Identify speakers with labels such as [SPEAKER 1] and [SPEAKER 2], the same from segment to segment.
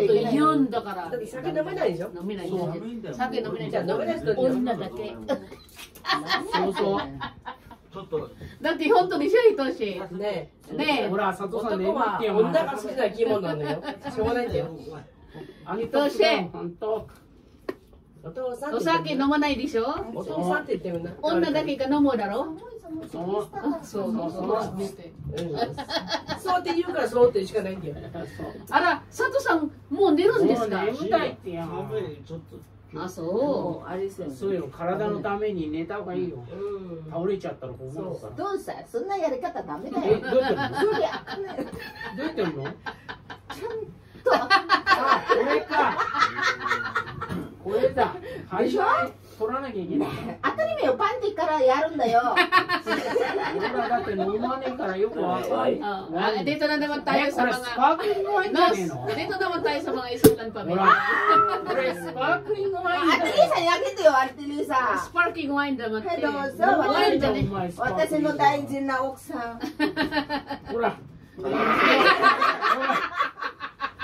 [SPEAKER 1] こと言うんだから。
[SPEAKER 2] だって酒飲めないでしょ？
[SPEAKER 1] 飲めない。酒飲めない。
[SPEAKER 2] じゃあ飲めない人に。
[SPEAKER 1] 女だけ。
[SPEAKER 3] そうそう。
[SPEAKER 4] ちょっと。
[SPEAKER 1] だって本当にしょひとし
[SPEAKER 2] ね
[SPEAKER 1] ね
[SPEAKER 3] ほら佐藤さん眠
[SPEAKER 2] 男は女が好きな生き物なのよ。しょうがないんだよ。
[SPEAKER 3] 本当。
[SPEAKER 2] お父さん
[SPEAKER 1] お酒飲まないでしょ？
[SPEAKER 2] お父さんって言ってるな。
[SPEAKER 1] 女だけが飲むだろ？
[SPEAKER 3] そう
[SPEAKER 1] そうそう。そう
[SPEAKER 2] う。そうって言うからそうってしかないんだよ
[SPEAKER 1] あら佐藤さんもう。寝るんですか
[SPEAKER 3] 眠たいってや
[SPEAKER 4] ちょっと
[SPEAKER 1] あそ
[SPEAKER 5] う。あれですよ
[SPEAKER 3] そう。よ体のために寝た方がいいよ倒れちゃったら困るから
[SPEAKER 5] どうさそんなやり方ダメだよ
[SPEAKER 3] どう。やってんの
[SPEAKER 5] そりゃんない
[SPEAKER 3] どうやってんの
[SPEAKER 5] と
[SPEAKER 3] あこれかこれだ最初に取らなきゃいけない。
[SPEAKER 5] 当たり前よパンティからやるんだよ。
[SPEAKER 3] 俺らだって飲まねえからよくわかんない
[SPEAKER 1] ああデトナダマタイ
[SPEAKER 3] えこれ
[SPEAKER 1] 様
[SPEAKER 3] スパ
[SPEAKER 1] が
[SPEAKER 3] ークリングワインじゃねえの？
[SPEAKER 1] デトナマタイ様が isukan
[SPEAKER 3] ほ
[SPEAKER 1] kami
[SPEAKER 3] らこれスパークリングワイン
[SPEAKER 5] アテリーさんにあげてよアテリーさん。
[SPEAKER 1] sparkling wine naman
[SPEAKER 5] はいどうぞ。
[SPEAKER 1] ワインだね
[SPEAKER 5] 私の大事な奥さん。
[SPEAKER 3] ほら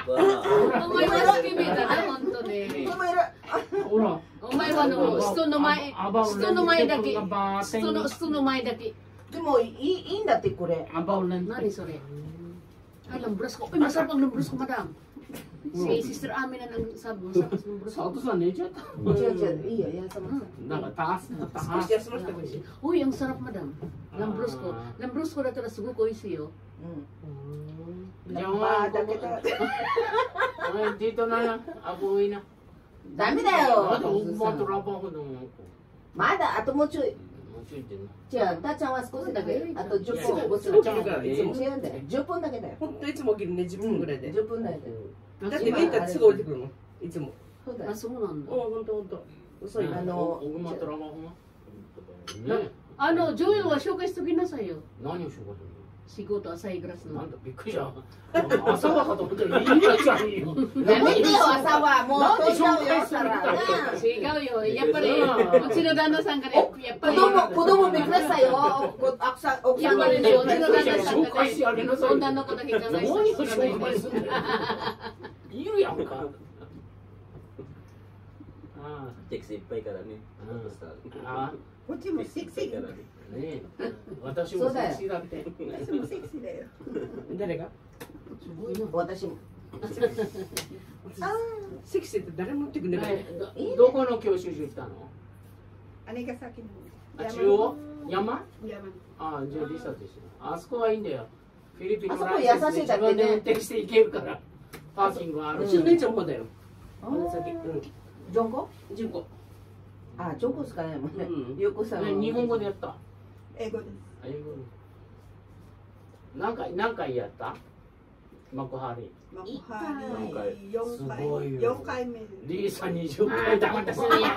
[SPEAKER 1] お前は好きみだな本当に
[SPEAKER 5] でもいる
[SPEAKER 3] ほら
[SPEAKER 1] お前はあの人の前
[SPEAKER 3] アバウ
[SPEAKER 1] 人の前だけ
[SPEAKER 3] アバウ
[SPEAKER 1] 人の人の前だけ
[SPEAKER 5] でもいいいいんだってこれ
[SPEAKER 3] アバウレン
[SPEAKER 1] Nani sore? Ay, lambros ko. Uy, masarap ang lambros ko, madam. Si sister Amin na nang sabi, masarap ang lambros
[SPEAKER 3] 佐
[SPEAKER 1] ko.
[SPEAKER 3] 藤さん寝ちゃった
[SPEAKER 5] 違う違ういいよやさまさん
[SPEAKER 3] なんかタスタ
[SPEAKER 2] 少し休ませてほしい
[SPEAKER 1] Uy, ang sarap, madam. Lambros ko. Lambros ko na ito na sugo ko isiyo.
[SPEAKER 5] うん
[SPEAKER 3] じゃあ
[SPEAKER 5] まあだけど
[SPEAKER 3] お前ディートならあぼいな。
[SPEAKER 5] ダメだ
[SPEAKER 3] まだ
[SPEAKER 5] よ
[SPEAKER 3] オーバーとラバーほども
[SPEAKER 5] まだあともうちょい。
[SPEAKER 3] ついてる
[SPEAKER 5] じゃあたっちゃんは少しだけ。あと10分5
[SPEAKER 2] するいつも
[SPEAKER 5] 違うんだよ。10分だけだよ。
[SPEAKER 2] 本当いつも起きるね10分ぐらいで。
[SPEAKER 5] 10分だよ。
[SPEAKER 2] だってメンタルすぐ降りてくるもんいつも。
[SPEAKER 1] あ、
[SPEAKER 5] そうだよ。
[SPEAKER 1] そうなんだ。
[SPEAKER 2] お本当本当。遅い。
[SPEAKER 5] あの
[SPEAKER 1] あの、ジョエルは紹介しときなさいよ。
[SPEAKER 3] 何をしようかと
[SPEAKER 1] 仕事、浅いグラスの。
[SPEAKER 3] なん。だびっくりした。朝はかと思ったらいいじゃんよ。
[SPEAKER 5] やめてよ朝はもう
[SPEAKER 3] なんで
[SPEAKER 5] 飛んじゃうよ
[SPEAKER 3] 紹介するんだよ
[SPEAKER 5] 朝
[SPEAKER 1] 違うよ。やっぱり、うちの旦那さんから、やっぱり、
[SPEAKER 5] 子供子供めくださいよ。こ奥さん奥さん
[SPEAKER 1] うちの旦那さんがね女の子だけじゃない
[SPEAKER 3] 何を紹介するんだよ。いるやんか。あ
[SPEAKER 6] セクシーいっぱいからね。
[SPEAKER 3] うん。
[SPEAKER 6] スター
[SPEAKER 3] あ
[SPEAKER 7] こっちもセクシーだよ。
[SPEAKER 6] いっぱいからね。
[SPEAKER 3] ねえ。私もセクシーだって。
[SPEAKER 7] 私もセクシーだよ。
[SPEAKER 2] 誰が？
[SPEAKER 5] 私も。
[SPEAKER 2] セクシーって誰も持ってくんね
[SPEAKER 3] ね
[SPEAKER 2] え
[SPEAKER 3] どどこの教習所来たの？
[SPEAKER 7] 姉が先の。
[SPEAKER 3] あ中央？山？
[SPEAKER 7] 山。
[SPEAKER 3] あじゃあリサと一緒あそこはいいんだよ。フィリピンの
[SPEAKER 5] あそこ
[SPEAKER 3] ライセンスで
[SPEAKER 5] 優しいだってね
[SPEAKER 3] 自分で運転して行けるからパーキングある。し
[SPEAKER 2] うちの姉ちゃんもだよ。
[SPEAKER 5] あ
[SPEAKER 2] あの先。う
[SPEAKER 5] ジョンコ？
[SPEAKER 2] ん10個
[SPEAKER 5] あジョンコしかないもんね。
[SPEAKER 2] うん。
[SPEAKER 5] よくさ
[SPEAKER 3] 日本語でやった
[SPEAKER 7] 英語です。
[SPEAKER 3] 英語で何回何回やった？幕張
[SPEAKER 7] まあ、
[SPEAKER 5] 一回
[SPEAKER 7] はい四
[SPEAKER 3] す
[SPEAKER 7] 回
[SPEAKER 3] ごいよ
[SPEAKER 7] 四回目。
[SPEAKER 3] リーさん20回だから
[SPEAKER 1] そうや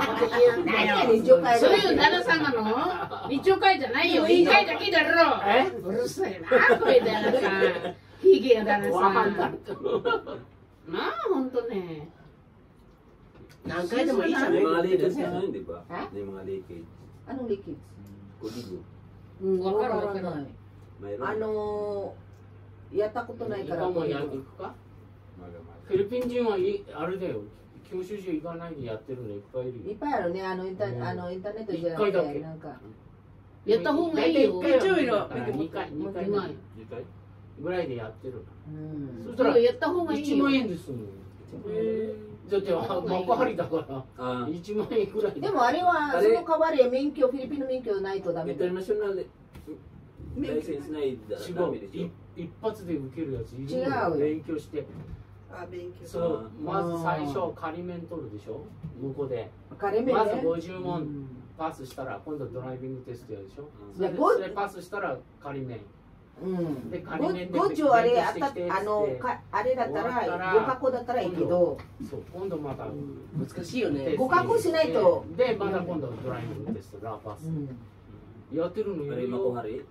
[SPEAKER 5] 何やねんジョンコ
[SPEAKER 1] そういう旦那さんなの？日曜会じゃないよ。一回だけだろ。
[SPEAKER 3] え？
[SPEAKER 1] うるさいな、これ旦那さん。ヒゲが旦那さ
[SPEAKER 3] んない
[SPEAKER 1] ん。なあ、ほんとね。
[SPEAKER 2] 何回でもいいじゃん
[SPEAKER 6] May mga latest na ngayon, di ba?
[SPEAKER 5] Ha?
[SPEAKER 6] May mga
[SPEAKER 1] うん、わかるわかる。
[SPEAKER 5] ない.あのーやったことないから
[SPEAKER 3] 今もや行くか
[SPEAKER 6] ？Maga,
[SPEAKER 3] フィリピン人はいあれだよ。教習所行かないでやってるのいっぱいいるよ。
[SPEAKER 5] いっぱいあるね。あのインタ
[SPEAKER 3] うん。
[SPEAKER 5] あのインターネットじゃなく
[SPEAKER 3] 一回だけ。
[SPEAKER 5] てなんか。
[SPEAKER 1] やった方がいいよ。
[SPEAKER 3] 一回は
[SPEAKER 2] ちょいよ
[SPEAKER 3] 2回。2回
[SPEAKER 1] うまい
[SPEAKER 6] Di tayo?
[SPEAKER 3] ぐらいでやってる
[SPEAKER 5] うん。
[SPEAKER 3] そしたら
[SPEAKER 1] やった方がいい
[SPEAKER 3] 1
[SPEAKER 1] よ。
[SPEAKER 3] 万円ですもんだってあ幕張だから
[SPEAKER 6] Ah,
[SPEAKER 3] 1万円ぐらい。
[SPEAKER 5] でもあれは
[SPEAKER 6] あれ？
[SPEAKER 5] その代わり免許フィリピンの免許ないとダメだよ。
[SPEAKER 6] international license na i-
[SPEAKER 3] 違
[SPEAKER 6] dami
[SPEAKER 3] う
[SPEAKER 6] de
[SPEAKER 3] い一発で受けるやついる
[SPEAKER 5] 違うよ。
[SPEAKER 3] 勉強して。
[SPEAKER 7] あ、勉強。
[SPEAKER 3] そう。まず最
[SPEAKER 5] あ
[SPEAKER 3] 初仮免取るでしょ？向こうで。
[SPEAKER 5] 彼めね。
[SPEAKER 3] まず50
[SPEAKER 5] う
[SPEAKER 3] 問
[SPEAKER 5] ん。
[SPEAKER 3] パスしたら今度ドライビングテストやるでしょ？
[SPEAKER 6] うん。
[SPEAKER 3] それパスしたら仮免。
[SPEAKER 5] うん
[SPEAKER 3] で仮免で
[SPEAKER 5] ご50あれあったあのかあれだったら
[SPEAKER 3] ら
[SPEAKER 5] 5カ国だったらいいけど。
[SPEAKER 3] そう。今度また
[SPEAKER 2] 難しいよね。
[SPEAKER 5] ご加工しないと。
[SPEAKER 3] でまた今度ドライビングテストラーパス。
[SPEAKER 5] うん。
[SPEAKER 3] やってるのよ。
[SPEAKER 6] yung makuhari,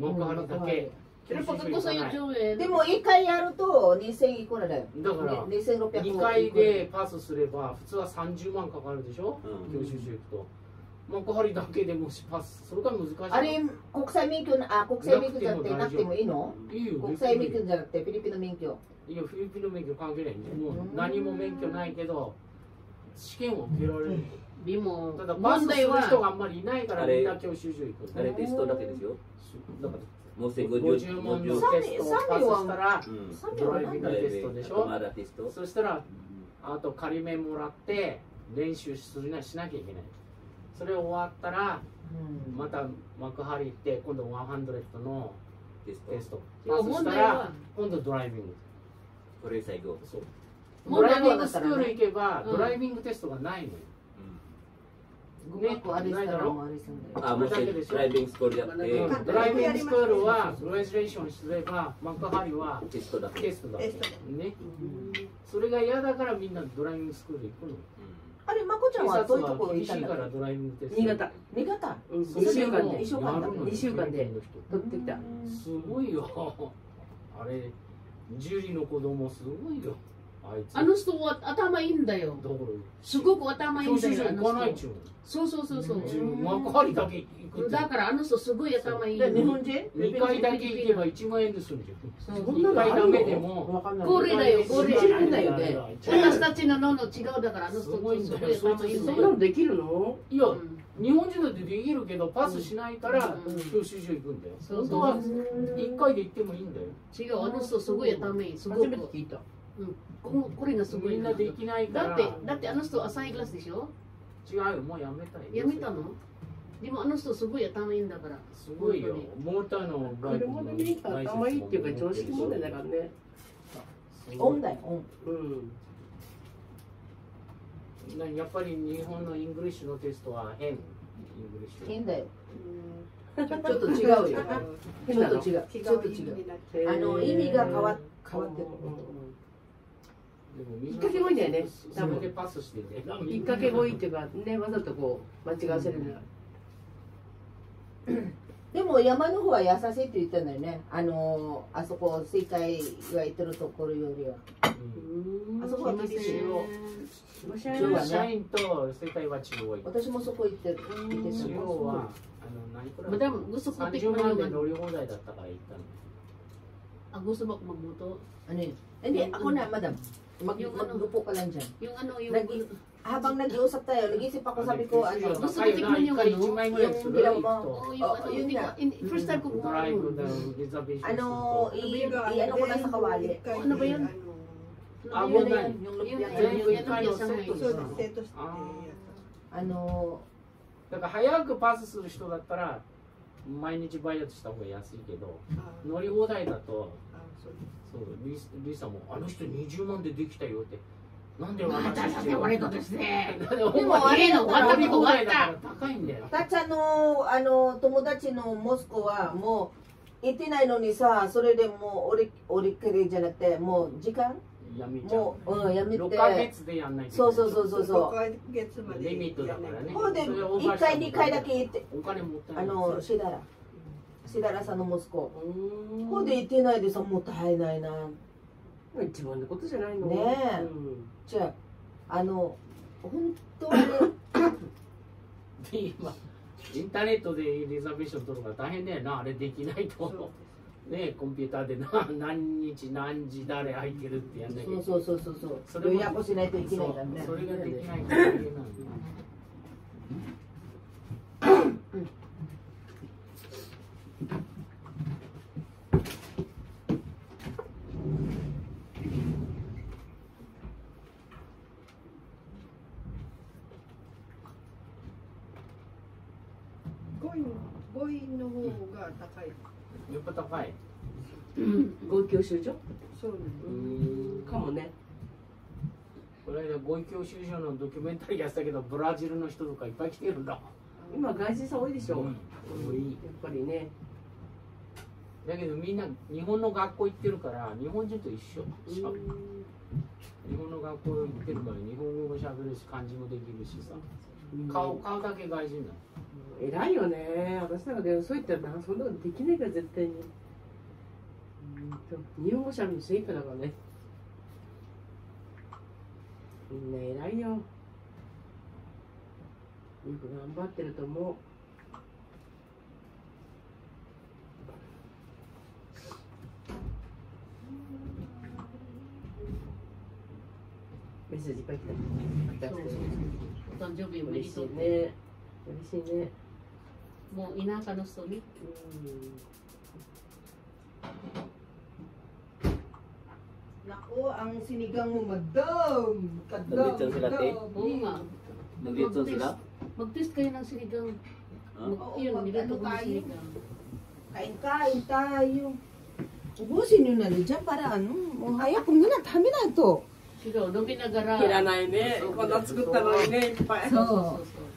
[SPEAKER 3] 幕張だけ。
[SPEAKER 1] Pero pag ako sa'yo, Joel.
[SPEAKER 5] でも1回やると2000いくらだよ。
[SPEAKER 3] だから
[SPEAKER 5] ね2600
[SPEAKER 3] 2回でパスすれば普通は30万かかるでしょ？
[SPEAKER 6] うん。
[SPEAKER 3] 教習所行くと幕張だけでもしパスそれが難しい。
[SPEAKER 5] あれ国際免許なあ国際免許じゃなくてなくてもいいの？
[SPEAKER 3] いいよ。
[SPEAKER 5] 国際免許じゃなくてフィリピンの免許。
[SPEAKER 3] いやフィリピンの免許関係ない。もう何も免許ないけど試験を受けられる。
[SPEAKER 1] でも
[SPEAKER 3] ただパスする人が
[SPEAKER 1] は
[SPEAKER 3] あんまりいないから
[SPEAKER 6] あれ
[SPEAKER 3] みんな教習所行く。
[SPEAKER 6] あれテストだけですよ。
[SPEAKER 3] だから
[SPEAKER 6] もうすぐ
[SPEAKER 3] 50問の
[SPEAKER 6] 50
[SPEAKER 3] テストをパスしたらドライビングテストでしょ
[SPEAKER 6] まだテスト。
[SPEAKER 3] そしたらあと仮面もらって練習するなしなきゃいけないそれ終わったら
[SPEAKER 5] うん。
[SPEAKER 3] また幕張行って今度100の
[SPEAKER 6] テスト。
[SPEAKER 3] テスト。
[SPEAKER 1] でも
[SPEAKER 3] パスしたら今度ドライビング。
[SPEAKER 6] これ最後。
[SPEAKER 3] そう。ドライビングスクール行けば
[SPEAKER 1] うん。
[SPEAKER 3] ドライビングテストがないのよ、
[SPEAKER 5] うあれすんだよ
[SPEAKER 6] あ、もうドライビングスクールじゃなくて、
[SPEAKER 3] うんドライビングスクールはグラジュエーションすれば幕張は
[SPEAKER 6] テストだけ。
[SPEAKER 3] テストだね？それが嫌だからみんなドライビングスクール行くの
[SPEAKER 5] あれまこちゃんはどういうところ行
[SPEAKER 3] 厳したい
[SPEAKER 5] っんだっけ？
[SPEAKER 3] からドライビングテスト
[SPEAKER 2] 新潟。
[SPEAKER 5] 新潟？
[SPEAKER 2] うん。
[SPEAKER 3] それで。も
[SPEAKER 2] 2週間で
[SPEAKER 5] 一週間だ。
[SPEAKER 3] やるのよ
[SPEAKER 2] 二週間で取ってきた。
[SPEAKER 3] すごいよ。あれジュリの子供すごいよあ
[SPEAKER 1] の人は頭いいんだよ。すごく頭いいん
[SPEAKER 3] 教習所
[SPEAKER 1] だよそうそうそうそう。
[SPEAKER 3] だけ行くって。
[SPEAKER 1] だからあの人すごい頭いい
[SPEAKER 2] で日
[SPEAKER 1] の
[SPEAKER 2] 本人
[SPEAKER 3] ？2回だけ行けば1万円で済むじゃん
[SPEAKER 1] そう。
[SPEAKER 3] 一回ダメでも。
[SPEAKER 1] これだよこれ
[SPEAKER 2] 信じられないよね
[SPEAKER 1] 私たちの脳の違う。だからあの人
[SPEAKER 3] すごい
[SPEAKER 1] 頭いいん
[SPEAKER 2] そ
[SPEAKER 1] だよ。
[SPEAKER 2] んなのできるの？
[SPEAKER 3] いや
[SPEAKER 1] うん
[SPEAKER 3] 日本人だってできるけどパスしないから
[SPEAKER 1] うん。
[SPEAKER 3] 教習所行くんだよ。
[SPEAKER 1] そうそう
[SPEAKER 3] 本当は1回で行ってもいいんだよ。
[SPEAKER 1] 違うあの人すごい頭いい。すご
[SPEAKER 2] 初
[SPEAKER 1] く
[SPEAKER 2] めて聞いた
[SPEAKER 1] ここれがすごい。
[SPEAKER 3] みんなできないから。
[SPEAKER 1] だってだってあの人浅いクラスでしょ？
[SPEAKER 3] 違うよもうやめたい。
[SPEAKER 1] やめたの？でもあの人すごい頭いいんだから。
[SPEAKER 3] すごいよ。モーターのライフ
[SPEAKER 2] 車で見たら頭いいっていうか常識問題だからね。
[SPEAKER 5] オンだよオン
[SPEAKER 2] うん。
[SPEAKER 3] なやっぱり日本のイングリッシュのテストは変イングリッシュ
[SPEAKER 5] 変だよ。
[SPEAKER 7] うん
[SPEAKER 5] ちょっと違うよ。ちょ
[SPEAKER 2] 変なの
[SPEAKER 5] っと違う。
[SPEAKER 7] 違
[SPEAKER 5] ちょっと
[SPEAKER 7] う。意味
[SPEAKER 5] 違うあの意味が変わ変わってる
[SPEAKER 3] でもみんな
[SPEAKER 2] きっかけ多いんだよね
[SPEAKER 3] それでパスしてて。
[SPEAKER 2] きっかけ多いっていうかねわざとこう間違わせるの。よ
[SPEAKER 5] でも山の方は優しいって言ったんだよね。あのあそこ世界が言ってるところよりは。あそこは厳しいよ。
[SPEAKER 3] 社員と世界は
[SPEAKER 5] 私もそこ行ってる行ってた。
[SPEAKER 3] 中央はあの何くらい
[SPEAKER 1] Madam, gusto ko
[SPEAKER 3] 30
[SPEAKER 1] tikman
[SPEAKER 3] 万
[SPEAKER 1] yung
[SPEAKER 3] で
[SPEAKER 1] ano.
[SPEAKER 3] 乗り放題だったから行ったの。
[SPEAKER 1] Ah, gusto mo magmoto?
[SPEAKER 5] ano yun hindi ako na madam Mag,
[SPEAKER 1] Yung ano?
[SPEAKER 5] maglupo ka lang dyan
[SPEAKER 1] Yung ano, yung...
[SPEAKER 5] Nag- habang nag-iusap tayo nag-isip ako sabi ko ano
[SPEAKER 1] Gusto ko tikman yung ano,
[SPEAKER 3] yung
[SPEAKER 5] yung bilang mo.
[SPEAKER 1] Oh, yung
[SPEAKER 5] Oo,
[SPEAKER 1] ano,
[SPEAKER 5] yun
[SPEAKER 1] hindi ko,
[SPEAKER 5] nga.
[SPEAKER 1] in- first time ko
[SPEAKER 3] Drive
[SPEAKER 1] gumawa.
[SPEAKER 3] ko daw reservation
[SPEAKER 5] ano
[SPEAKER 3] ko.
[SPEAKER 5] i, i ano ko na sa kawali
[SPEAKER 1] Ano ba yun?
[SPEAKER 3] Ah,
[SPEAKER 1] Ano
[SPEAKER 5] yun
[SPEAKER 1] yun?
[SPEAKER 5] na yun yung
[SPEAKER 1] Yun
[SPEAKER 5] lumpia
[SPEAKER 1] na
[SPEAKER 5] na
[SPEAKER 1] yun,
[SPEAKER 5] yun
[SPEAKER 1] yung ano,
[SPEAKER 3] Kaya
[SPEAKER 1] yung Shanghai.
[SPEAKER 3] setos
[SPEAKER 7] そうです生徒して
[SPEAKER 3] あ
[SPEAKER 5] あの
[SPEAKER 3] だから早くパスする人だったら毎日バイトした方が安いけど乗り放題だと そうリスリサもあの人20万でできたよって。なんで
[SPEAKER 1] またさて俺ことして。
[SPEAKER 3] で
[SPEAKER 5] でもあれ
[SPEAKER 1] の終わった終わた。
[SPEAKER 3] 高いんだよ。
[SPEAKER 5] たっちゃんのあの友達のモスコはもう行ってないのにさそれでもう折り折り切りじゃなくてもう時間？
[SPEAKER 3] やめちゃう。
[SPEAKER 5] もう、うん、やめて。
[SPEAKER 3] 6ヶ月でやんないといけない。
[SPEAKER 5] そうそうそうそうそう。
[SPEAKER 7] 5ヶ月まで
[SPEAKER 3] リミットだからね。
[SPEAKER 5] ほんで
[SPEAKER 3] それオーバー
[SPEAKER 5] 1
[SPEAKER 3] したら。
[SPEAKER 5] 回2回だけ行って。
[SPEAKER 3] お金もったいな
[SPEAKER 5] あ
[SPEAKER 3] い
[SPEAKER 5] のシダラシダラさんの息子。ほんで行ってないでさもったいないな。
[SPEAKER 2] 一番のことじゃないの。
[SPEAKER 5] ねえ。
[SPEAKER 2] うん。
[SPEAKER 5] じゃああの本当はね
[SPEAKER 3] で今インターネットでリザーベーション取るから大変だよな。あれできないと。ねコンピューターでな何日何時誰空いてるってやんなきゃ。
[SPEAKER 5] そうそうそうそう
[SPEAKER 3] それも
[SPEAKER 5] 予約しないといけないからね。
[SPEAKER 3] それができないから大変なんだよ
[SPEAKER 7] 5位5位の方が高い
[SPEAKER 3] やっぱ高い
[SPEAKER 2] 合教習所？
[SPEAKER 7] そうね。
[SPEAKER 3] うん
[SPEAKER 2] かもね。
[SPEAKER 3] この間ご意教習所のドキュメンタリーやってたけどブラジルの人とかいっぱい来てるんだ
[SPEAKER 2] 今外人さん多いでしょ、
[SPEAKER 3] うん。
[SPEAKER 2] うん。
[SPEAKER 3] 多い。
[SPEAKER 2] やっぱりね。
[SPEAKER 3] だけどみんな日本の学校行ってるから日本人と一緒。日本の学校行ってるから日本語も喋るし漢字もできるしさ顔顔だけ外人なの。
[SPEAKER 2] 偉いよね。私なんかでもそう言ったらなそんなことできないから絶対に日本語しゃべるの精一杯だからねみんな偉いよよく頑張ってると思うメッセージいっぱい来た。
[SPEAKER 1] そうそうそうお誕生日おめで
[SPEAKER 2] 嬉しいね。嬉しいね。
[SPEAKER 1] もう田舎の人に
[SPEAKER 2] うん。
[SPEAKER 5] Nako, ang sinigang mo, madam.
[SPEAKER 6] Nag-lechon sila, te?
[SPEAKER 1] Oo nga
[SPEAKER 6] Nag-lechon sila?
[SPEAKER 1] mag-test kayo ng sinigang
[SPEAKER 6] Ah.
[SPEAKER 1] mag
[SPEAKER 5] Oo,
[SPEAKER 1] yun
[SPEAKER 5] mag-
[SPEAKER 1] niluto
[SPEAKER 5] ano
[SPEAKER 1] ko ng
[SPEAKER 5] tayo?
[SPEAKER 1] sinigang
[SPEAKER 5] Kain-kain tayo. Ubusin nyo na rin dyan para ano. Oh, hayap mo na, dami na ito.
[SPEAKER 1] 違う飲みながら
[SPEAKER 2] いらないね。こんな作ったのにね、いっぱい。
[SPEAKER 1] そうそうそう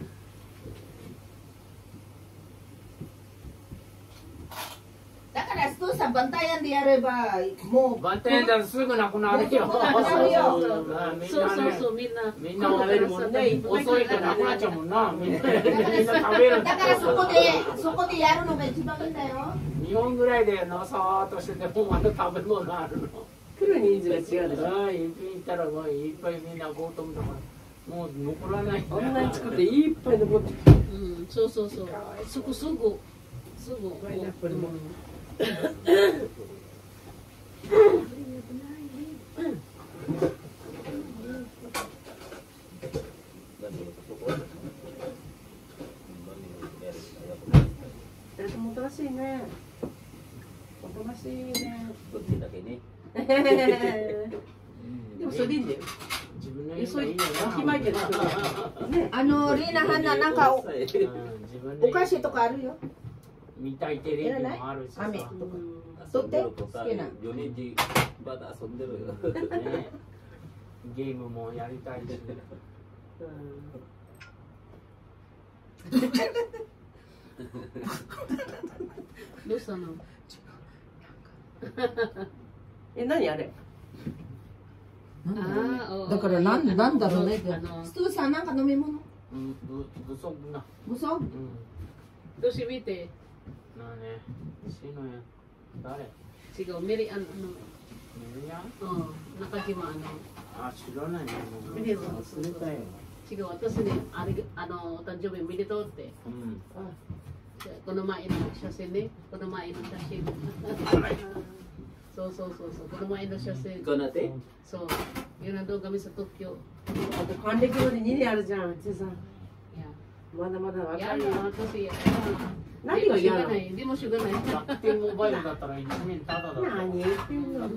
[SPEAKER 5] だバンタイアンでやれば、もう、
[SPEAKER 3] バンテンダすぐなくなるよ。
[SPEAKER 5] なくなるよ
[SPEAKER 3] あみん
[SPEAKER 1] そうそうそうみんな
[SPEAKER 3] みんな食べるもんね。遅いとなくなっちゃうもんな。みんなみんな食べるん
[SPEAKER 5] だからそこで、そこでやるのが一番いいんだよ。
[SPEAKER 3] 日本ぐらいでのさーっとしててもまだ食べ物あるの。
[SPEAKER 2] 来る人数が違うでしょ。
[SPEAKER 3] ああ、行ったらもういっぱいみんなゴートムだから。もう残らない。
[SPEAKER 2] こんなに作っていっぱい残って
[SPEAKER 1] うんそうそうそうすぐすぐすぐ
[SPEAKER 2] パイナップルもなんかもたらしいね。おとなしいね。
[SPEAKER 6] こっちだけね。
[SPEAKER 2] でもそれでいいん。だよ。
[SPEAKER 3] 自分の
[SPEAKER 2] 急いで
[SPEAKER 3] 家がいいよな。
[SPEAKER 2] わきまえてる。ね。
[SPEAKER 5] あの、リーナ、ハンナ、なん。かお、
[SPEAKER 3] うん。自分で
[SPEAKER 5] お菓子とかあるよ。
[SPEAKER 3] 見たいテレビもあるしさ。
[SPEAKER 5] 雨とか。
[SPEAKER 6] 遊んでるとさ、
[SPEAKER 5] 好きな
[SPEAKER 6] 4人時まだ遊んでるよ。
[SPEAKER 3] ね ゲームもやりたいし。
[SPEAKER 1] どうしたの？
[SPEAKER 2] え、何あれ？
[SPEAKER 1] ああ
[SPEAKER 5] だからなんなんだろうね
[SPEAKER 1] あの
[SPEAKER 5] ストーさん、なんか飲み物？
[SPEAKER 3] うん、ぶ不足な。
[SPEAKER 5] 無双
[SPEAKER 3] うん。
[SPEAKER 1] 年見て？
[SPEAKER 3] なあね、
[SPEAKER 1] 違うメリあの
[SPEAKER 3] メリア
[SPEAKER 1] うん中島あの。
[SPEAKER 3] あ、知らないね。
[SPEAKER 1] メリアの
[SPEAKER 2] 忘れた？よ。
[SPEAKER 1] 違う私ねあれあのお誕生日おめでとうって。
[SPEAKER 3] うん。
[SPEAKER 1] この前の写真ね。この前の写真。そうそうそうそう。この前の写真。
[SPEAKER 6] Ikaw na, te?
[SPEAKER 1] そう。yun nandun kami sa Tokyo
[SPEAKER 2] あと還暦まで2年あるじゃん、うちさん。
[SPEAKER 1] yeah
[SPEAKER 2] まだまだい。よ。
[SPEAKER 1] na kasi
[SPEAKER 2] 何が嫌なの
[SPEAKER 1] ？hindi mo siya ganay
[SPEAKER 3] 楽天モバイルだったら1年ただだった。
[SPEAKER 2] 何言ってんの。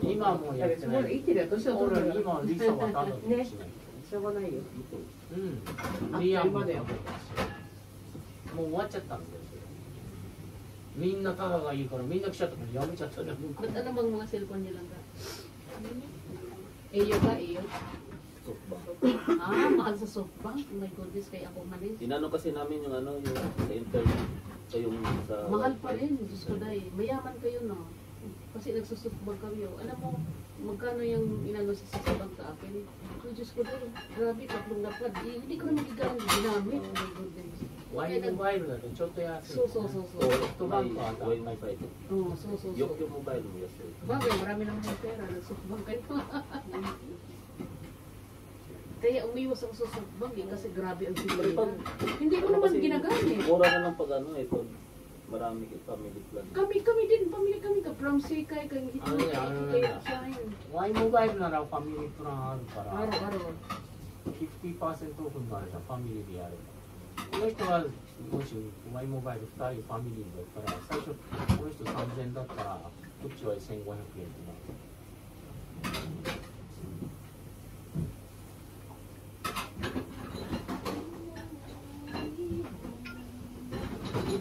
[SPEAKER 3] 今はもうやってない。
[SPEAKER 2] 生きてるよ、年を取る
[SPEAKER 3] 俺今リサはただだしない。
[SPEAKER 2] しょうがないよ。
[SPEAKER 3] うん。リアムももう終わっちゃったんだよ。みんなタダがいいからみんな来ちゃったからやめちゃったじゃん。
[SPEAKER 1] ba't ano bang mga cellphone niya lang ka Iyo Softbank. ah, mahal sa softbank. Oh my goodness, kaya ako malis.
[SPEAKER 6] Tinanong kasi namin yung ano, yung sa internet. So yung sa...
[SPEAKER 1] Mahal pa rin, Diyos ko dahi. Mayaman kayo, no? Kasi nagsusumbang kami, oh. Alam mo, magkano yung inano sa susumbang sa akin? Oh, Diyos ko dahi, grabe, tatlong lapad. Eh, hindi ko na magigaan yung ginamit. Oh my goodness.
[SPEAKER 3] Why na why
[SPEAKER 1] na? Ano? Choto ya. So so so
[SPEAKER 6] so.
[SPEAKER 1] Oh,
[SPEAKER 3] to bang ko ata.
[SPEAKER 6] My fight.
[SPEAKER 1] Oh, so so so.
[SPEAKER 6] Yok yung mobile mo yes.
[SPEAKER 1] Bagay, marami lang ng pera, nagsukbang kayo. Kaya umiwas ako sa softbank eh, kasi grabe ang sila. Hindi ko naman ginagamit.
[SPEAKER 6] Mura na lang pag ano ito. Marami kay family plan.
[SPEAKER 1] Kami, kami din, pamilya kami ka from Sikay, kay Hito,
[SPEAKER 3] Ano yan, ano
[SPEAKER 1] kay
[SPEAKER 3] yan?
[SPEAKER 1] Shine.
[SPEAKER 3] ワイモバイルならファミリープランあるから。
[SPEAKER 1] Araw-araw.
[SPEAKER 3] 50%オフになるじゃん、ファミリーでやれば。この人は、もし、ワイモバイル2人ファミリーだったら、最初、この人3000円だったら、こっちは1500円にな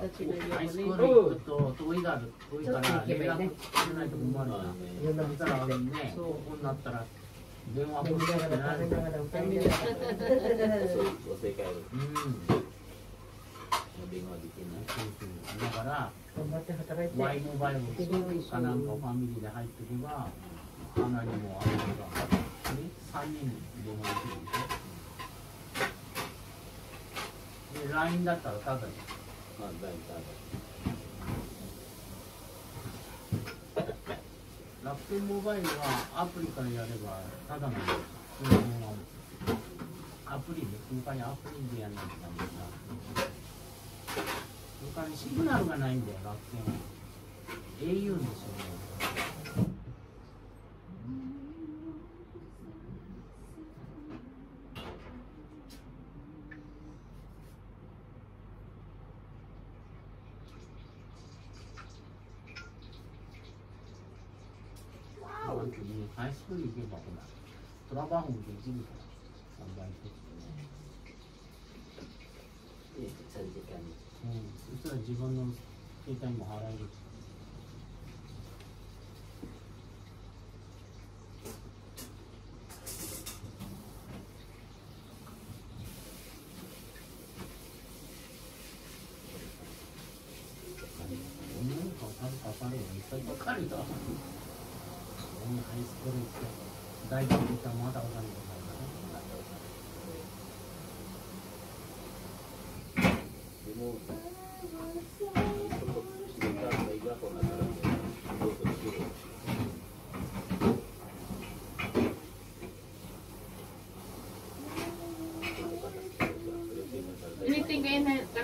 [SPEAKER 1] Kacil na
[SPEAKER 3] アイ
[SPEAKER 1] yaman
[SPEAKER 3] ス
[SPEAKER 1] ni.
[SPEAKER 3] クリームと遠いが遠いから連絡しないと困るしたらね、
[SPEAKER 1] そう
[SPEAKER 3] なったら電話て
[SPEAKER 2] ながら
[SPEAKER 3] ない。
[SPEAKER 2] 食べながら歌いながら。
[SPEAKER 6] So, say kayo.
[SPEAKER 3] うん。
[SPEAKER 6] Mabing mga dikin na.
[SPEAKER 3] だから
[SPEAKER 2] 頑張って働いて
[SPEAKER 3] Y モバイルかなんかファミリーで入っていけば花にもあれが、ね、3人電話できるでしょで LINE だったらただで
[SPEAKER 6] まあ。大体
[SPEAKER 3] 楽天モバイルはアプリからやればただなん。です普通のアプリで今回アプリでやんないとダメだ他にシグナルがないんだよ楽天は。au ですよねなんてね、ハイスクール行けばほら、トラバホンできるから、3倍と。
[SPEAKER 6] 3時間
[SPEAKER 3] うん、そしたら自分の携帯も払える。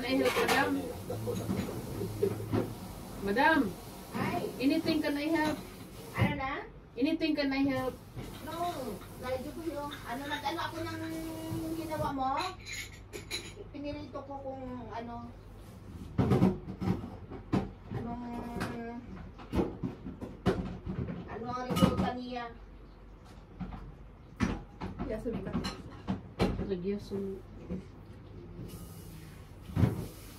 [SPEAKER 1] I help, madam? Madam?
[SPEAKER 5] Hi.
[SPEAKER 1] Anything can I help?
[SPEAKER 5] Ano na?
[SPEAKER 1] Anything can I help?
[SPEAKER 5] No. Medyo ko yung, ano, nag-ano ako ng ginawa mo? Pinilito ko kung ano, anong, ano ang resulta niya.
[SPEAKER 7] Yasun ka. Nag-yasun.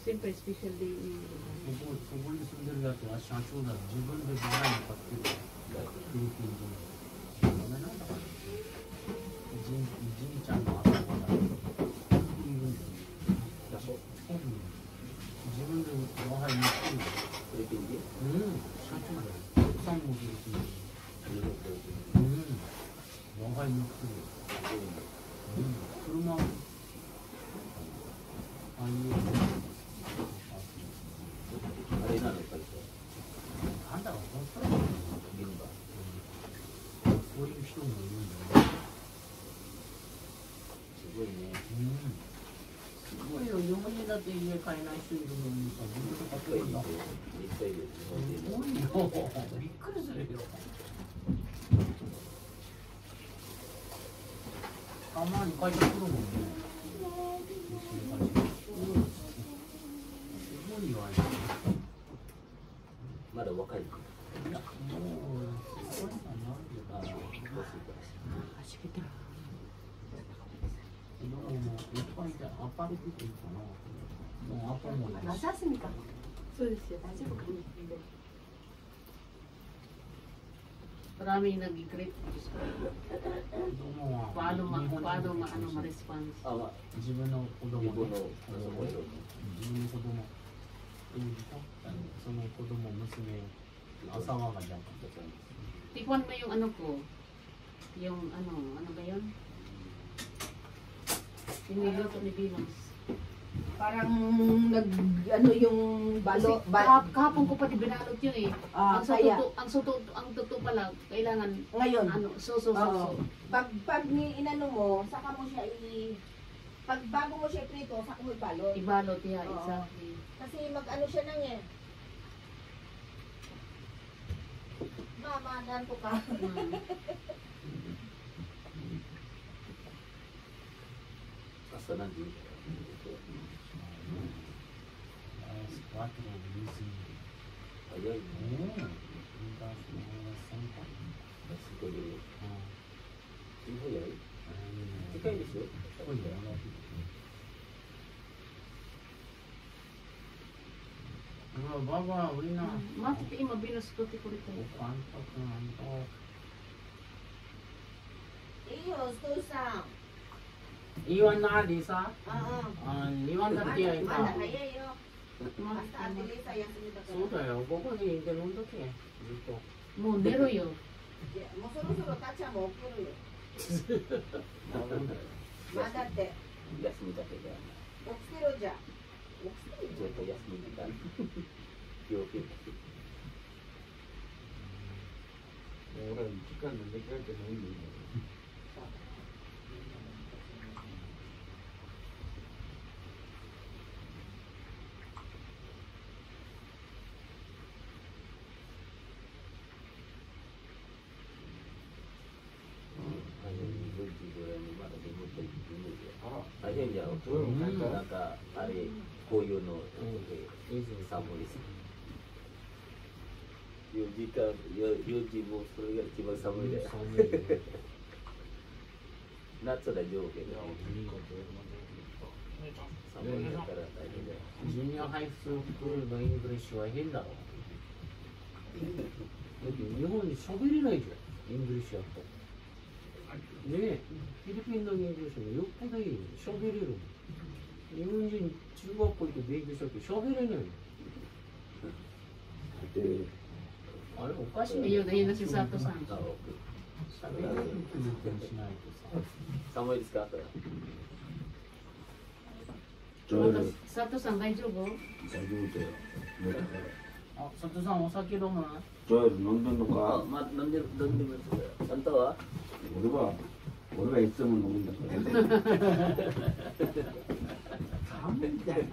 [SPEAKER 1] Lagyaso. Siyempre, special day ni
[SPEAKER 3] そこそこに住んでるやつは社長だ自分でバラに買ってるフィリピン人ダメなんだからじんじんちゃんの頭がいるんだようん自分で我が家に来るよ
[SPEAKER 6] フィリピンで
[SPEAKER 3] うん社長だよ奥さんもフィリピン人うん我が家に来るようん車ああいう
[SPEAKER 6] あれなのか
[SPEAKER 3] なんだろう本当に
[SPEAKER 6] 現場
[SPEAKER 3] そういう人もいるんだよね。
[SPEAKER 6] すごいね
[SPEAKER 3] うん。すごいよ、日本にだって家買えない人いるのにさ、自分で買ってるん。すごいよ。びっくりするよ。たまに帰ってくるもんね。すごいよ、あれ。
[SPEAKER 6] まだ若い
[SPEAKER 3] いや、もう、すごいな、なんていうか
[SPEAKER 6] ああ
[SPEAKER 3] な。
[SPEAKER 6] どうするか
[SPEAKER 3] でももういっぱいでアパレルっていいかな。もうアパもないし。
[SPEAKER 2] 夏休みか
[SPEAKER 7] そうですよ
[SPEAKER 2] 大丈夫かな
[SPEAKER 1] Maraming nag-greet.
[SPEAKER 3] 子供は
[SPEAKER 1] Paano, ma,
[SPEAKER 3] 日本人
[SPEAKER 1] paano ma, ano, ma-response?
[SPEAKER 6] あまあ
[SPEAKER 3] 自分の子供
[SPEAKER 6] 日本の
[SPEAKER 3] ね
[SPEAKER 6] あの子供
[SPEAKER 3] 自分の子供いるでしょその子供娘朝はがじゃん
[SPEAKER 1] Tikman mo yung ano ko. Yung ano, ano ba yun? Piniluto ni Venus.
[SPEAKER 5] Parang nag, ano yung balo,
[SPEAKER 1] Kasi
[SPEAKER 5] ba,
[SPEAKER 1] kahap- kahapon ko pati binalot yun eh.
[SPEAKER 5] ah,
[SPEAKER 1] ang
[SPEAKER 5] kaya,
[SPEAKER 1] sututo, ang sututo, ang totoo pala, kailangan
[SPEAKER 5] ngayon,
[SPEAKER 1] ano, so so so. So.
[SPEAKER 5] pag, pag ni, inano mo, saka mo siya i, pag bago mo siya prito, saka mo ibalot.
[SPEAKER 1] Ibalot niya,
[SPEAKER 5] Oo.
[SPEAKER 1] exactly.
[SPEAKER 5] Kasi mag-ano siya nang eh. Mama, nanto ka.
[SPEAKER 1] Mm.
[SPEAKER 6] Hasta nanti.
[SPEAKER 3] Alas 4 busy.
[SPEAKER 6] Ayun.
[SPEAKER 3] Oo. Bukas na alas 5.
[SPEAKER 6] Alas 5 de.
[SPEAKER 3] あ
[SPEAKER 6] すごいよ。
[SPEAKER 3] あ
[SPEAKER 6] 近いですよ。
[SPEAKER 3] すごいよ。うわ、ババア、ウイナー。
[SPEAKER 1] Mati mo Venus ko ti kulit
[SPEAKER 3] お
[SPEAKER 1] tayo.
[SPEAKER 3] かんとくなんと。
[SPEAKER 5] Iyo, Susan.
[SPEAKER 3] Iwan na, Lisa.
[SPEAKER 5] Oo.
[SPEAKER 3] Ah, iwan na tiya
[SPEAKER 5] Mana
[SPEAKER 3] ikaw.
[SPEAKER 5] kaya yo.
[SPEAKER 1] ま
[SPEAKER 5] Basta Ate Lisa, yasumi da
[SPEAKER 3] そうだよ。ここにいて飲んどけ。ずっと。
[SPEAKER 1] もう寝ろよ。
[SPEAKER 5] もうそろそろたっちゃんも起きるよ。まあだって、
[SPEAKER 6] 休みだけで
[SPEAKER 5] 起きてるじゃん。起きてる
[SPEAKER 6] ずっと休み時間病気
[SPEAKER 3] 俺時間の出来上がってないんだよ
[SPEAKER 6] 大変じゃん。なん。か、あれ、こういうの、寒いです。4時間、4時もそれが一番寒いで。夏大丈夫けど、寒いだから大変だよ。
[SPEAKER 3] junior high school の English は変だろだって日本に喋れないじゃん。 English やったらねえフィリピンの English もよっぽどいいよ喋れるもん。日本人中学校行って勉強したって喋れないの？あれ？おかしいね。
[SPEAKER 1] Ayun, ayun na si Sato san.
[SPEAKER 6] あ
[SPEAKER 3] 喋れる運転しないとさ
[SPEAKER 6] 寒いですか
[SPEAKER 1] Sato san, kay Jogo.
[SPEAKER 3] あ佐藤さんお酒飲む
[SPEAKER 4] ジョエル飲んでんの
[SPEAKER 6] あ、
[SPEAKER 4] か
[SPEAKER 6] まあ、飲んでる、飲んでます。あんたは？
[SPEAKER 4] 俺は俺はいつも飲むんだから 寒いんだよ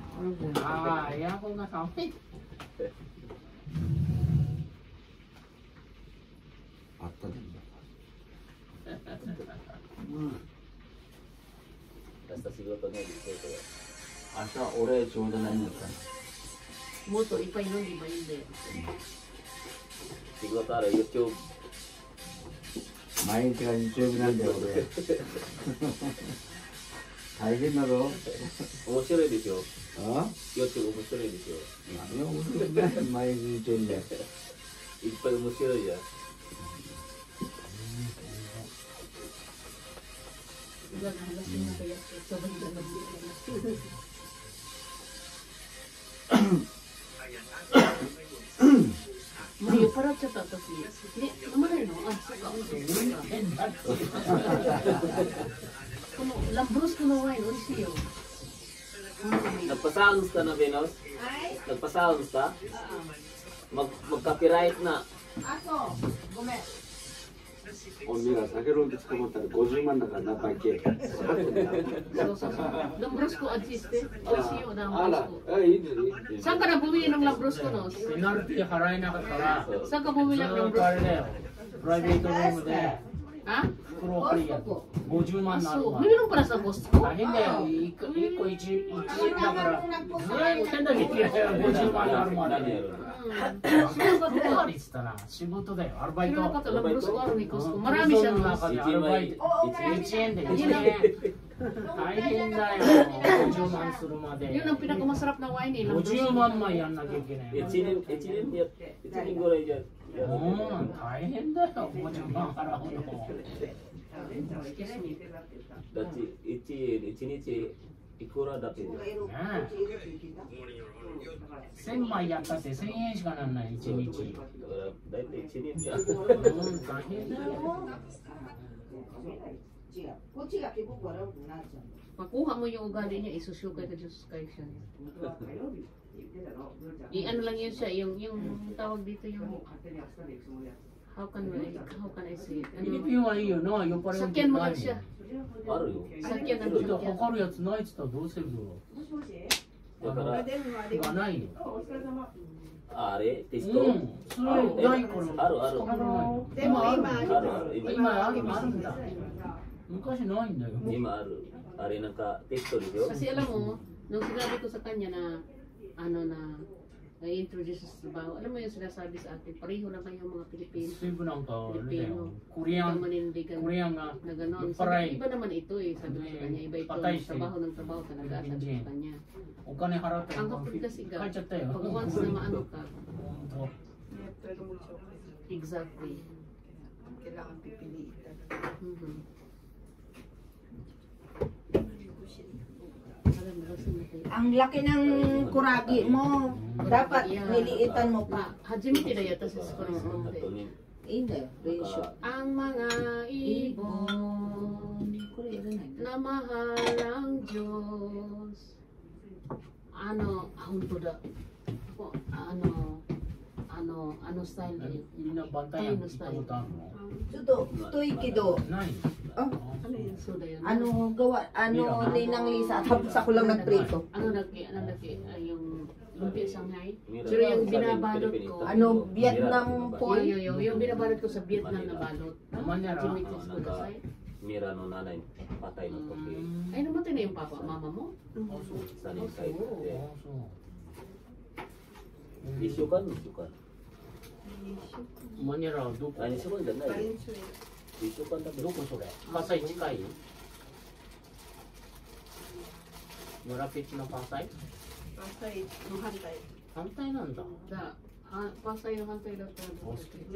[SPEAKER 3] ああエアコンが寒い
[SPEAKER 4] あったでん
[SPEAKER 6] 明日仕事ね、仕事
[SPEAKER 4] 明日俺ちょうど何だった
[SPEAKER 1] Moto, ipainom, di ba hindi?
[SPEAKER 6] 仕事ある YouTube。
[SPEAKER 4] 毎日が日曜日な？んだよ俺大変だぞ。
[SPEAKER 6] 面白いですよ。
[SPEAKER 4] あ,
[SPEAKER 6] あ？よって面白いですよ。
[SPEAKER 4] 何が面白くない前向いてんだよ。
[SPEAKER 6] いっぱい面白いじゃん。
[SPEAKER 1] もう酔っ払っちゃった私え飲まれるのあそうか Kuno, lambros ko na wine, orisi yo.
[SPEAKER 6] Nagpa-sounds ka na, Venos? Nagpa-sounds ka? Mag mag-copyright na.
[SPEAKER 5] あ、そう。ごめん。
[SPEAKER 4] おめえら酒飲んで捕まったら50万だからなバケ
[SPEAKER 1] So, so, so. Lambros ko, adjiste. Orisi yo,
[SPEAKER 4] あ
[SPEAKER 1] lambros
[SPEAKER 4] ら
[SPEAKER 1] ko.
[SPEAKER 4] あいいですね
[SPEAKER 1] Saan ka na bumili ng lambros ko, no?
[SPEAKER 3] ペナルティ払えなかったらず
[SPEAKER 1] Saan ka bumili ng
[SPEAKER 3] ーっ
[SPEAKER 1] lambros
[SPEAKER 3] とあれだよプライベートルームで
[SPEAKER 1] Ha?
[SPEAKER 3] 袋を借りや50万
[SPEAKER 1] Ah,
[SPEAKER 3] にな?大変だよ。一個だから。っと変なきゃいけないよ50万になる。ま
[SPEAKER 1] Hmm.
[SPEAKER 3] りっつったら仕事だよ。11円。大変だよ。50万するまで。
[SPEAKER 1] Yun ang pinakamasarap na wine eh. Lambros
[SPEAKER 3] 50
[SPEAKER 1] ko.
[SPEAKER 3] 万枚やんなきゃいけない。
[SPEAKER 6] 1年、一年や、一年ぐらいじゃ。
[SPEAKER 3] うん大変だよ50万払うの.
[SPEAKER 6] だって、一一日いくらだって。
[SPEAKER 3] 1000枚やったって1000円しかなんない1日
[SPEAKER 6] だいたい一年じゃ。
[SPEAKER 3] うん大変だよ
[SPEAKER 5] 違う。こっちが気分悪くなっちゃう。
[SPEAKER 1] Makuha mo yung ugali niya, isusyukay ka dyan sa subscription. I-ano lang yun siya, yung, yung tawag dito yung, how can I, how can I say it?
[SPEAKER 3] フィリピンはいいよな酔っ払い
[SPEAKER 1] Sakyan mo lang siya.
[SPEAKER 6] あるよ。
[SPEAKER 1] Sakyan ng
[SPEAKER 3] ちょっと
[SPEAKER 1] sakyan.
[SPEAKER 3] 測るやつないっつったらどうするよ
[SPEAKER 6] だから、
[SPEAKER 3] はないよ
[SPEAKER 6] あれ、テ
[SPEAKER 3] う
[SPEAKER 6] スト。
[SPEAKER 3] んそれないから
[SPEAKER 6] あるある。
[SPEAKER 3] 使わない
[SPEAKER 7] でも今
[SPEAKER 6] あるある。今
[SPEAKER 3] 今あるあるんだ昔ないんだよ
[SPEAKER 6] 今ある。あれなんかテストですよ。
[SPEAKER 1] Kasi alam mo, nung sinabi ko sa kanya na, ano na, na-introduce sa trabaho, alam mo yung sinasabi sa atin, pareho lang kayo mga Pilipino.
[SPEAKER 3] スープなんかあれだ
[SPEAKER 1] Pilipino.
[SPEAKER 3] よコリア
[SPEAKER 1] Ang
[SPEAKER 3] ン
[SPEAKER 1] manindigan
[SPEAKER 3] コリアンが
[SPEAKER 1] na gano'n.
[SPEAKER 3] Yung
[SPEAKER 1] Sabi,
[SPEAKER 3] paray.
[SPEAKER 1] iba naman ito eh, sabi ko sa kanya, iba ito,
[SPEAKER 3] Patay siya.
[SPEAKER 1] trabaho ng trabaho talaga, sabi ko sa kanya.
[SPEAKER 3] お金払って
[SPEAKER 1] Ang kapag kasi
[SPEAKER 3] 帰
[SPEAKER 1] ka,
[SPEAKER 3] っちゃったよ
[SPEAKER 1] pag once na maano ka,
[SPEAKER 3] 本
[SPEAKER 7] Pero mucho.
[SPEAKER 1] exactly.
[SPEAKER 7] Kailangan pipiliin talaga.
[SPEAKER 1] Mhm. Alam mo, kasi natin.
[SPEAKER 5] Ang laki ng kuragi mo. Dapat niliitan mo pa.
[SPEAKER 1] Hajimite na yata sa school
[SPEAKER 6] あ
[SPEAKER 1] mo.
[SPEAKER 6] とに
[SPEAKER 5] Hindi,
[SPEAKER 6] だ
[SPEAKER 5] ratio.
[SPEAKER 6] から
[SPEAKER 1] Ang mga ibon
[SPEAKER 5] Ko rin yun eh.
[SPEAKER 1] na mahal ang Diyos. Ano, ah, hunto da. Ako, Ano, ano, ano style
[SPEAKER 3] み
[SPEAKER 1] din?
[SPEAKER 3] みんなバンタイヤン行ったことあるの
[SPEAKER 5] Sudo, tutoy kido.
[SPEAKER 3] ない。
[SPEAKER 5] Oh,
[SPEAKER 7] Ano yun?
[SPEAKER 1] So, da yun.
[SPEAKER 5] ano gawa, ano ninang Lisa. Tapos ako lang nagprito.
[SPEAKER 1] Ano lagi, ano lagi, ay yung lumpia Shanghai.
[SPEAKER 6] ミラ
[SPEAKER 1] Pero yung
[SPEAKER 6] さ
[SPEAKER 1] binabalot
[SPEAKER 6] フィリピン
[SPEAKER 1] ko,
[SPEAKER 6] 行った
[SPEAKER 5] Ano,
[SPEAKER 6] けど
[SPEAKER 5] Vietnam
[SPEAKER 6] ミラ
[SPEAKER 5] po?
[SPEAKER 1] yung, yung, yung, yung binabalot ko sa Vietnam na balot.
[SPEAKER 3] Manila.
[SPEAKER 1] Hajimite
[SPEAKER 6] Ah,
[SPEAKER 1] sa
[SPEAKER 6] naka-
[SPEAKER 1] Kudasai.
[SPEAKER 6] ミラの7に patay の時
[SPEAKER 1] Ay, namatay na yung papa, mama mo?
[SPEAKER 6] 下に帰って
[SPEAKER 3] あそう
[SPEAKER 6] 1週間2週間
[SPEAKER 3] マニラはどこ？
[SPEAKER 6] 何するんじゃな？い一週間だけ
[SPEAKER 3] どこそれ？関西近い村ケチの関西
[SPEAKER 7] 関西の
[SPEAKER 3] 反対反対なんだ
[SPEAKER 1] じゃあ関西の反
[SPEAKER 7] 対だった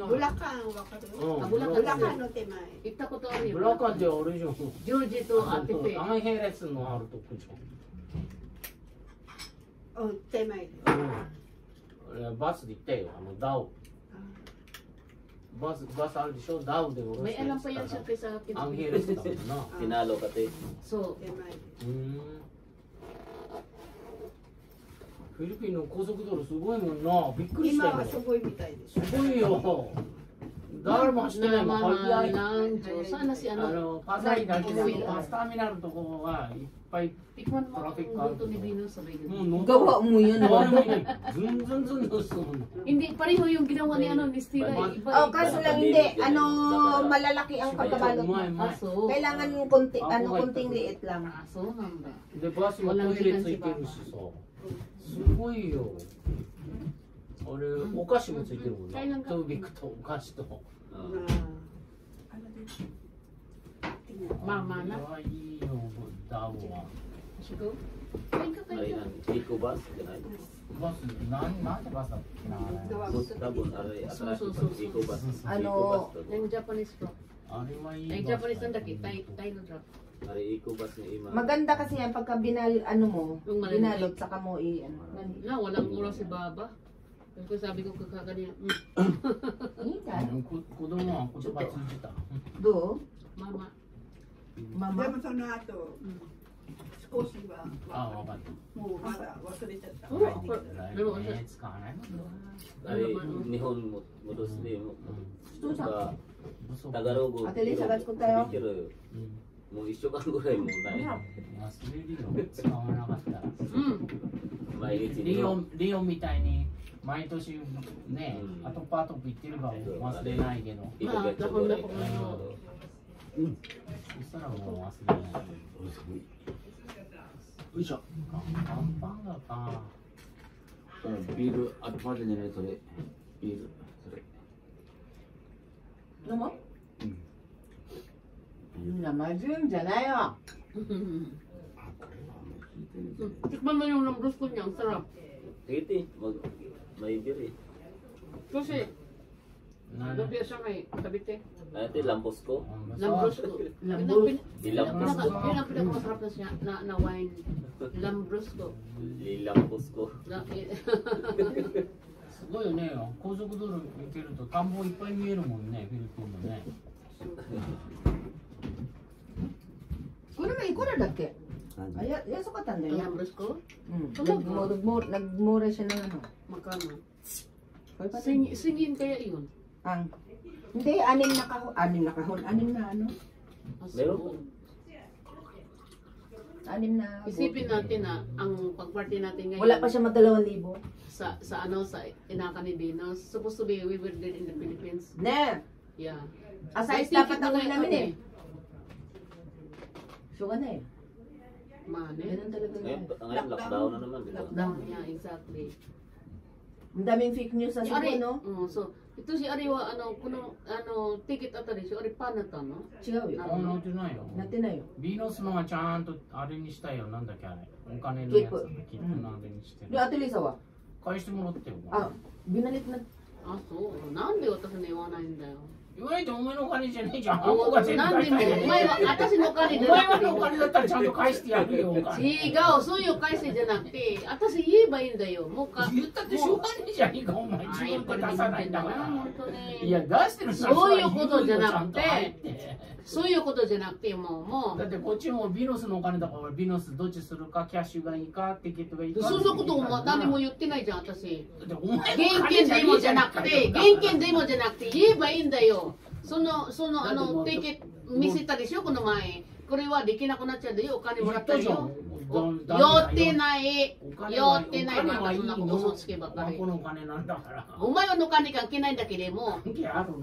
[SPEAKER 7] ブラカンわかる、
[SPEAKER 3] うん、
[SPEAKER 1] ブ,ラ
[SPEAKER 7] ブラカ
[SPEAKER 1] ンの。手前行ったことあるよ
[SPEAKER 3] ブラカンってあるじゃん
[SPEAKER 1] ジョージとあってて
[SPEAKER 3] アンヘレスのあるとこじゃん。お手前、うん、バスで行ったよ。あのダオ。バスバスあるでしょ？ダウでフィリピンの高速道路すごいもんな。びっくりした
[SPEAKER 7] 今は
[SPEAKER 3] よ
[SPEAKER 7] すごいみたいです。
[SPEAKER 3] すごいよ。誰も走ってない。もん早い
[SPEAKER 1] si
[SPEAKER 3] あのパサイだけで
[SPEAKER 1] うん
[SPEAKER 3] バスターミナルのとこがいっぱい
[SPEAKER 1] tikman mo ang luto ni Bino sa may
[SPEAKER 3] もう乗っ
[SPEAKER 5] Gawa mo yun.
[SPEAKER 3] 誰
[SPEAKER 5] ah.
[SPEAKER 3] もいないズンズンズンズンするの
[SPEAKER 1] Hindi, pareho yung ginawa ni ano, ni Stira. Iba,
[SPEAKER 5] Oh,
[SPEAKER 1] iba.
[SPEAKER 5] kaso lang hindi, ano, malalaki ang pagkabalot
[SPEAKER 3] うまい
[SPEAKER 5] mo.
[SPEAKER 3] うまい
[SPEAKER 1] Aso.
[SPEAKER 5] Kailangan konti, ano, konting liit lang.
[SPEAKER 1] Aso nang ba?
[SPEAKER 3] でバスもトイレついてるしさすごいよあれお菓子もついてるもんなトゥービックとお菓子と
[SPEAKER 6] Ah.
[SPEAKER 7] Na, ano din. Tingnan.
[SPEAKER 1] Mama na.
[SPEAKER 3] いやいいよダウは
[SPEAKER 1] Sigo? Kain ka,
[SPEAKER 6] あ
[SPEAKER 1] kain
[SPEAKER 6] れ
[SPEAKER 1] ka.
[SPEAKER 6] 何エコバスじゃない
[SPEAKER 3] バスなんなんでバスだっけなあれ
[SPEAKER 7] Gawa
[SPEAKER 6] も
[SPEAKER 7] mo
[SPEAKER 6] う
[SPEAKER 7] sa
[SPEAKER 6] 多分あれ新しいバス
[SPEAKER 1] そうそうそう
[SPEAKER 6] エコバス
[SPEAKER 5] あの
[SPEAKER 6] エコバスだ
[SPEAKER 1] Yung Japanese ko.
[SPEAKER 3] あれはいい
[SPEAKER 1] Ay, Japanese ang daki. Tay, tay no drop.
[SPEAKER 6] あれエコバスに今
[SPEAKER 5] Maganda kasi yan pagka binal, ano mo,
[SPEAKER 1] Yung malalaki.
[SPEAKER 5] binalot, saka mo i, ano, nani-
[SPEAKER 1] Na, walang oras si Baba. Kasi sabi ko kakakanina, mm,
[SPEAKER 5] いいかい
[SPEAKER 3] こ子供は言葉通じた
[SPEAKER 5] どう
[SPEAKER 1] mama.
[SPEAKER 5] ママ
[SPEAKER 7] De mo sa na to. School ba?
[SPEAKER 3] ああ分かった。
[SPEAKER 7] もうまだ忘れちゃった。
[SPEAKER 1] うん
[SPEAKER 7] 帰ってきたら
[SPEAKER 3] 来年使わないの
[SPEAKER 6] あれ日本も戻しても
[SPEAKER 5] どうした
[SPEAKER 6] か
[SPEAKER 3] 不足
[SPEAKER 6] タガログ
[SPEAKER 5] Lisa, ba't ko tayo?
[SPEAKER 6] 見てる
[SPEAKER 3] うん
[SPEAKER 6] もう一週間ぐらいもうない。
[SPEAKER 3] 忘れるよ。使わなかったら。
[SPEAKER 1] Mm.
[SPEAKER 6] 毎日
[SPEAKER 3] リオンリオンみたいに毎年ね、
[SPEAKER 6] うん。
[SPEAKER 3] アトパアトプ行ってれば忘れないけど、
[SPEAKER 6] 1ヶ月ぐらい
[SPEAKER 3] そしたらもう忘れない。
[SPEAKER 4] よいしょ
[SPEAKER 3] パンパンだか。
[SPEAKER 4] ビールあとまでじゃないそれビールそれ? Mm. はもう聞いてるじゃない
[SPEAKER 1] Tikman mo yung lambros ko niya, ang sarap.
[SPEAKER 6] Sige, mag may beer eh.
[SPEAKER 1] Kasi,
[SPEAKER 3] なん
[SPEAKER 1] lumpia siya kay Cavite.
[SPEAKER 6] Ate, lampos ko.
[SPEAKER 1] Lambros ko.
[SPEAKER 5] Lambros.
[SPEAKER 6] Lambros.
[SPEAKER 1] pinaka- Yun ang pinakamasarap na siya, na, na wine. Lambros ko.
[SPEAKER 6] Lilampos ko.
[SPEAKER 1] Eh,
[SPEAKER 3] すごいよね。高速道路行けると田んぼいっぱい見えるもんね、フィリピンもね。
[SPEAKER 5] Kung naman, ikura da ke.
[SPEAKER 4] 何
[SPEAKER 5] Ay, yasukatan din yan.
[SPEAKER 1] lambros ko.
[SPEAKER 5] Hmm. Nagmura, nagmura, nagmura siya ng ano.
[SPEAKER 1] Magkano? Sing, singin kaya yun.
[SPEAKER 5] Ang, hindi, anim na kahon, anim na kahon, anim na ano.
[SPEAKER 6] Meron po.
[SPEAKER 5] anim na.
[SPEAKER 1] Isipin natin na ang pag-party natin ngayon
[SPEAKER 5] Wala pa siya madalawang libo.
[SPEAKER 1] sa sa ano sa Inaka ni Venus. Supposed to be we were there in the Philippines.
[SPEAKER 5] Ne,
[SPEAKER 1] Yeah.
[SPEAKER 5] asayos
[SPEAKER 1] May
[SPEAKER 5] dapat
[SPEAKER 1] nga
[SPEAKER 5] namin eh. So ka na eh.
[SPEAKER 1] Eh.
[SPEAKER 5] Ganun talaga
[SPEAKER 6] Ngayon, ngayon lockdown na naman, di ba?
[SPEAKER 1] Lockdown. Yeah, exactly.
[SPEAKER 5] Ang daming fake news sa Cebu, no?
[SPEAKER 1] mm, so, ito si Ariwa, ano, kuno, ano, ticket atari, si Ari panata, no?
[SPEAKER 5] 違うよ。
[SPEAKER 3] あ、乗ってないよ。
[SPEAKER 5] なってないよ。
[SPEAKER 3] ビーノスのはちゃんとあれにしたよ。なんだっけあれ。お金のやつ。きっと？なんでにして
[SPEAKER 5] で、
[SPEAKER 3] る。
[SPEAKER 5] アトリーサは？
[SPEAKER 3] 返してもらってよ。
[SPEAKER 5] あ、binalit na.
[SPEAKER 1] Ah, so, なんで私に言わないんだよ。
[SPEAKER 3] 言われてお前のお金じゃねえじゃん。あ
[SPEAKER 1] お
[SPEAKER 3] んこが全部
[SPEAKER 1] なんでもお前は私のお金
[SPEAKER 3] お
[SPEAKER 1] じゃなくて
[SPEAKER 3] 前はのお金だったらちゃんと返してやるよ。
[SPEAKER 1] 違うそういう返せじゃなくて私言えばいいんだよもうか
[SPEAKER 3] 言ったってしょうがねえじゃねえか、お前。自分で出さないんだから。いや、出してる
[SPEAKER 1] そういうことじゃなくてそういうことじゃなくてもう。も
[SPEAKER 3] だってこっちもビノスのお金だからビノスどっちするかキャッシュがいいかティケットがいいうか
[SPEAKER 1] そんなことも何も言ってないじゃん私。
[SPEAKER 3] だってお前の
[SPEAKER 1] 現金でもじゃなくて現金でもじゃなくて言えばいいんだよ。そのそのあの
[SPEAKER 3] だってもう
[SPEAKER 1] 提携見せたでしょこの前これはできなくなっちゃうんだよお金もらった
[SPEAKER 3] じゃん。
[SPEAKER 1] よってない。
[SPEAKER 3] お金
[SPEAKER 1] 酔
[SPEAKER 3] は
[SPEAKER 1] ってない。
[SPEAKER 3] お金はいい
[SPEAKER 1] またそんな嘘つけばっかり。
[SPEAKER 3] このお金なんだから。
[SPEAKER 1] お前はの金関係ないんだけれども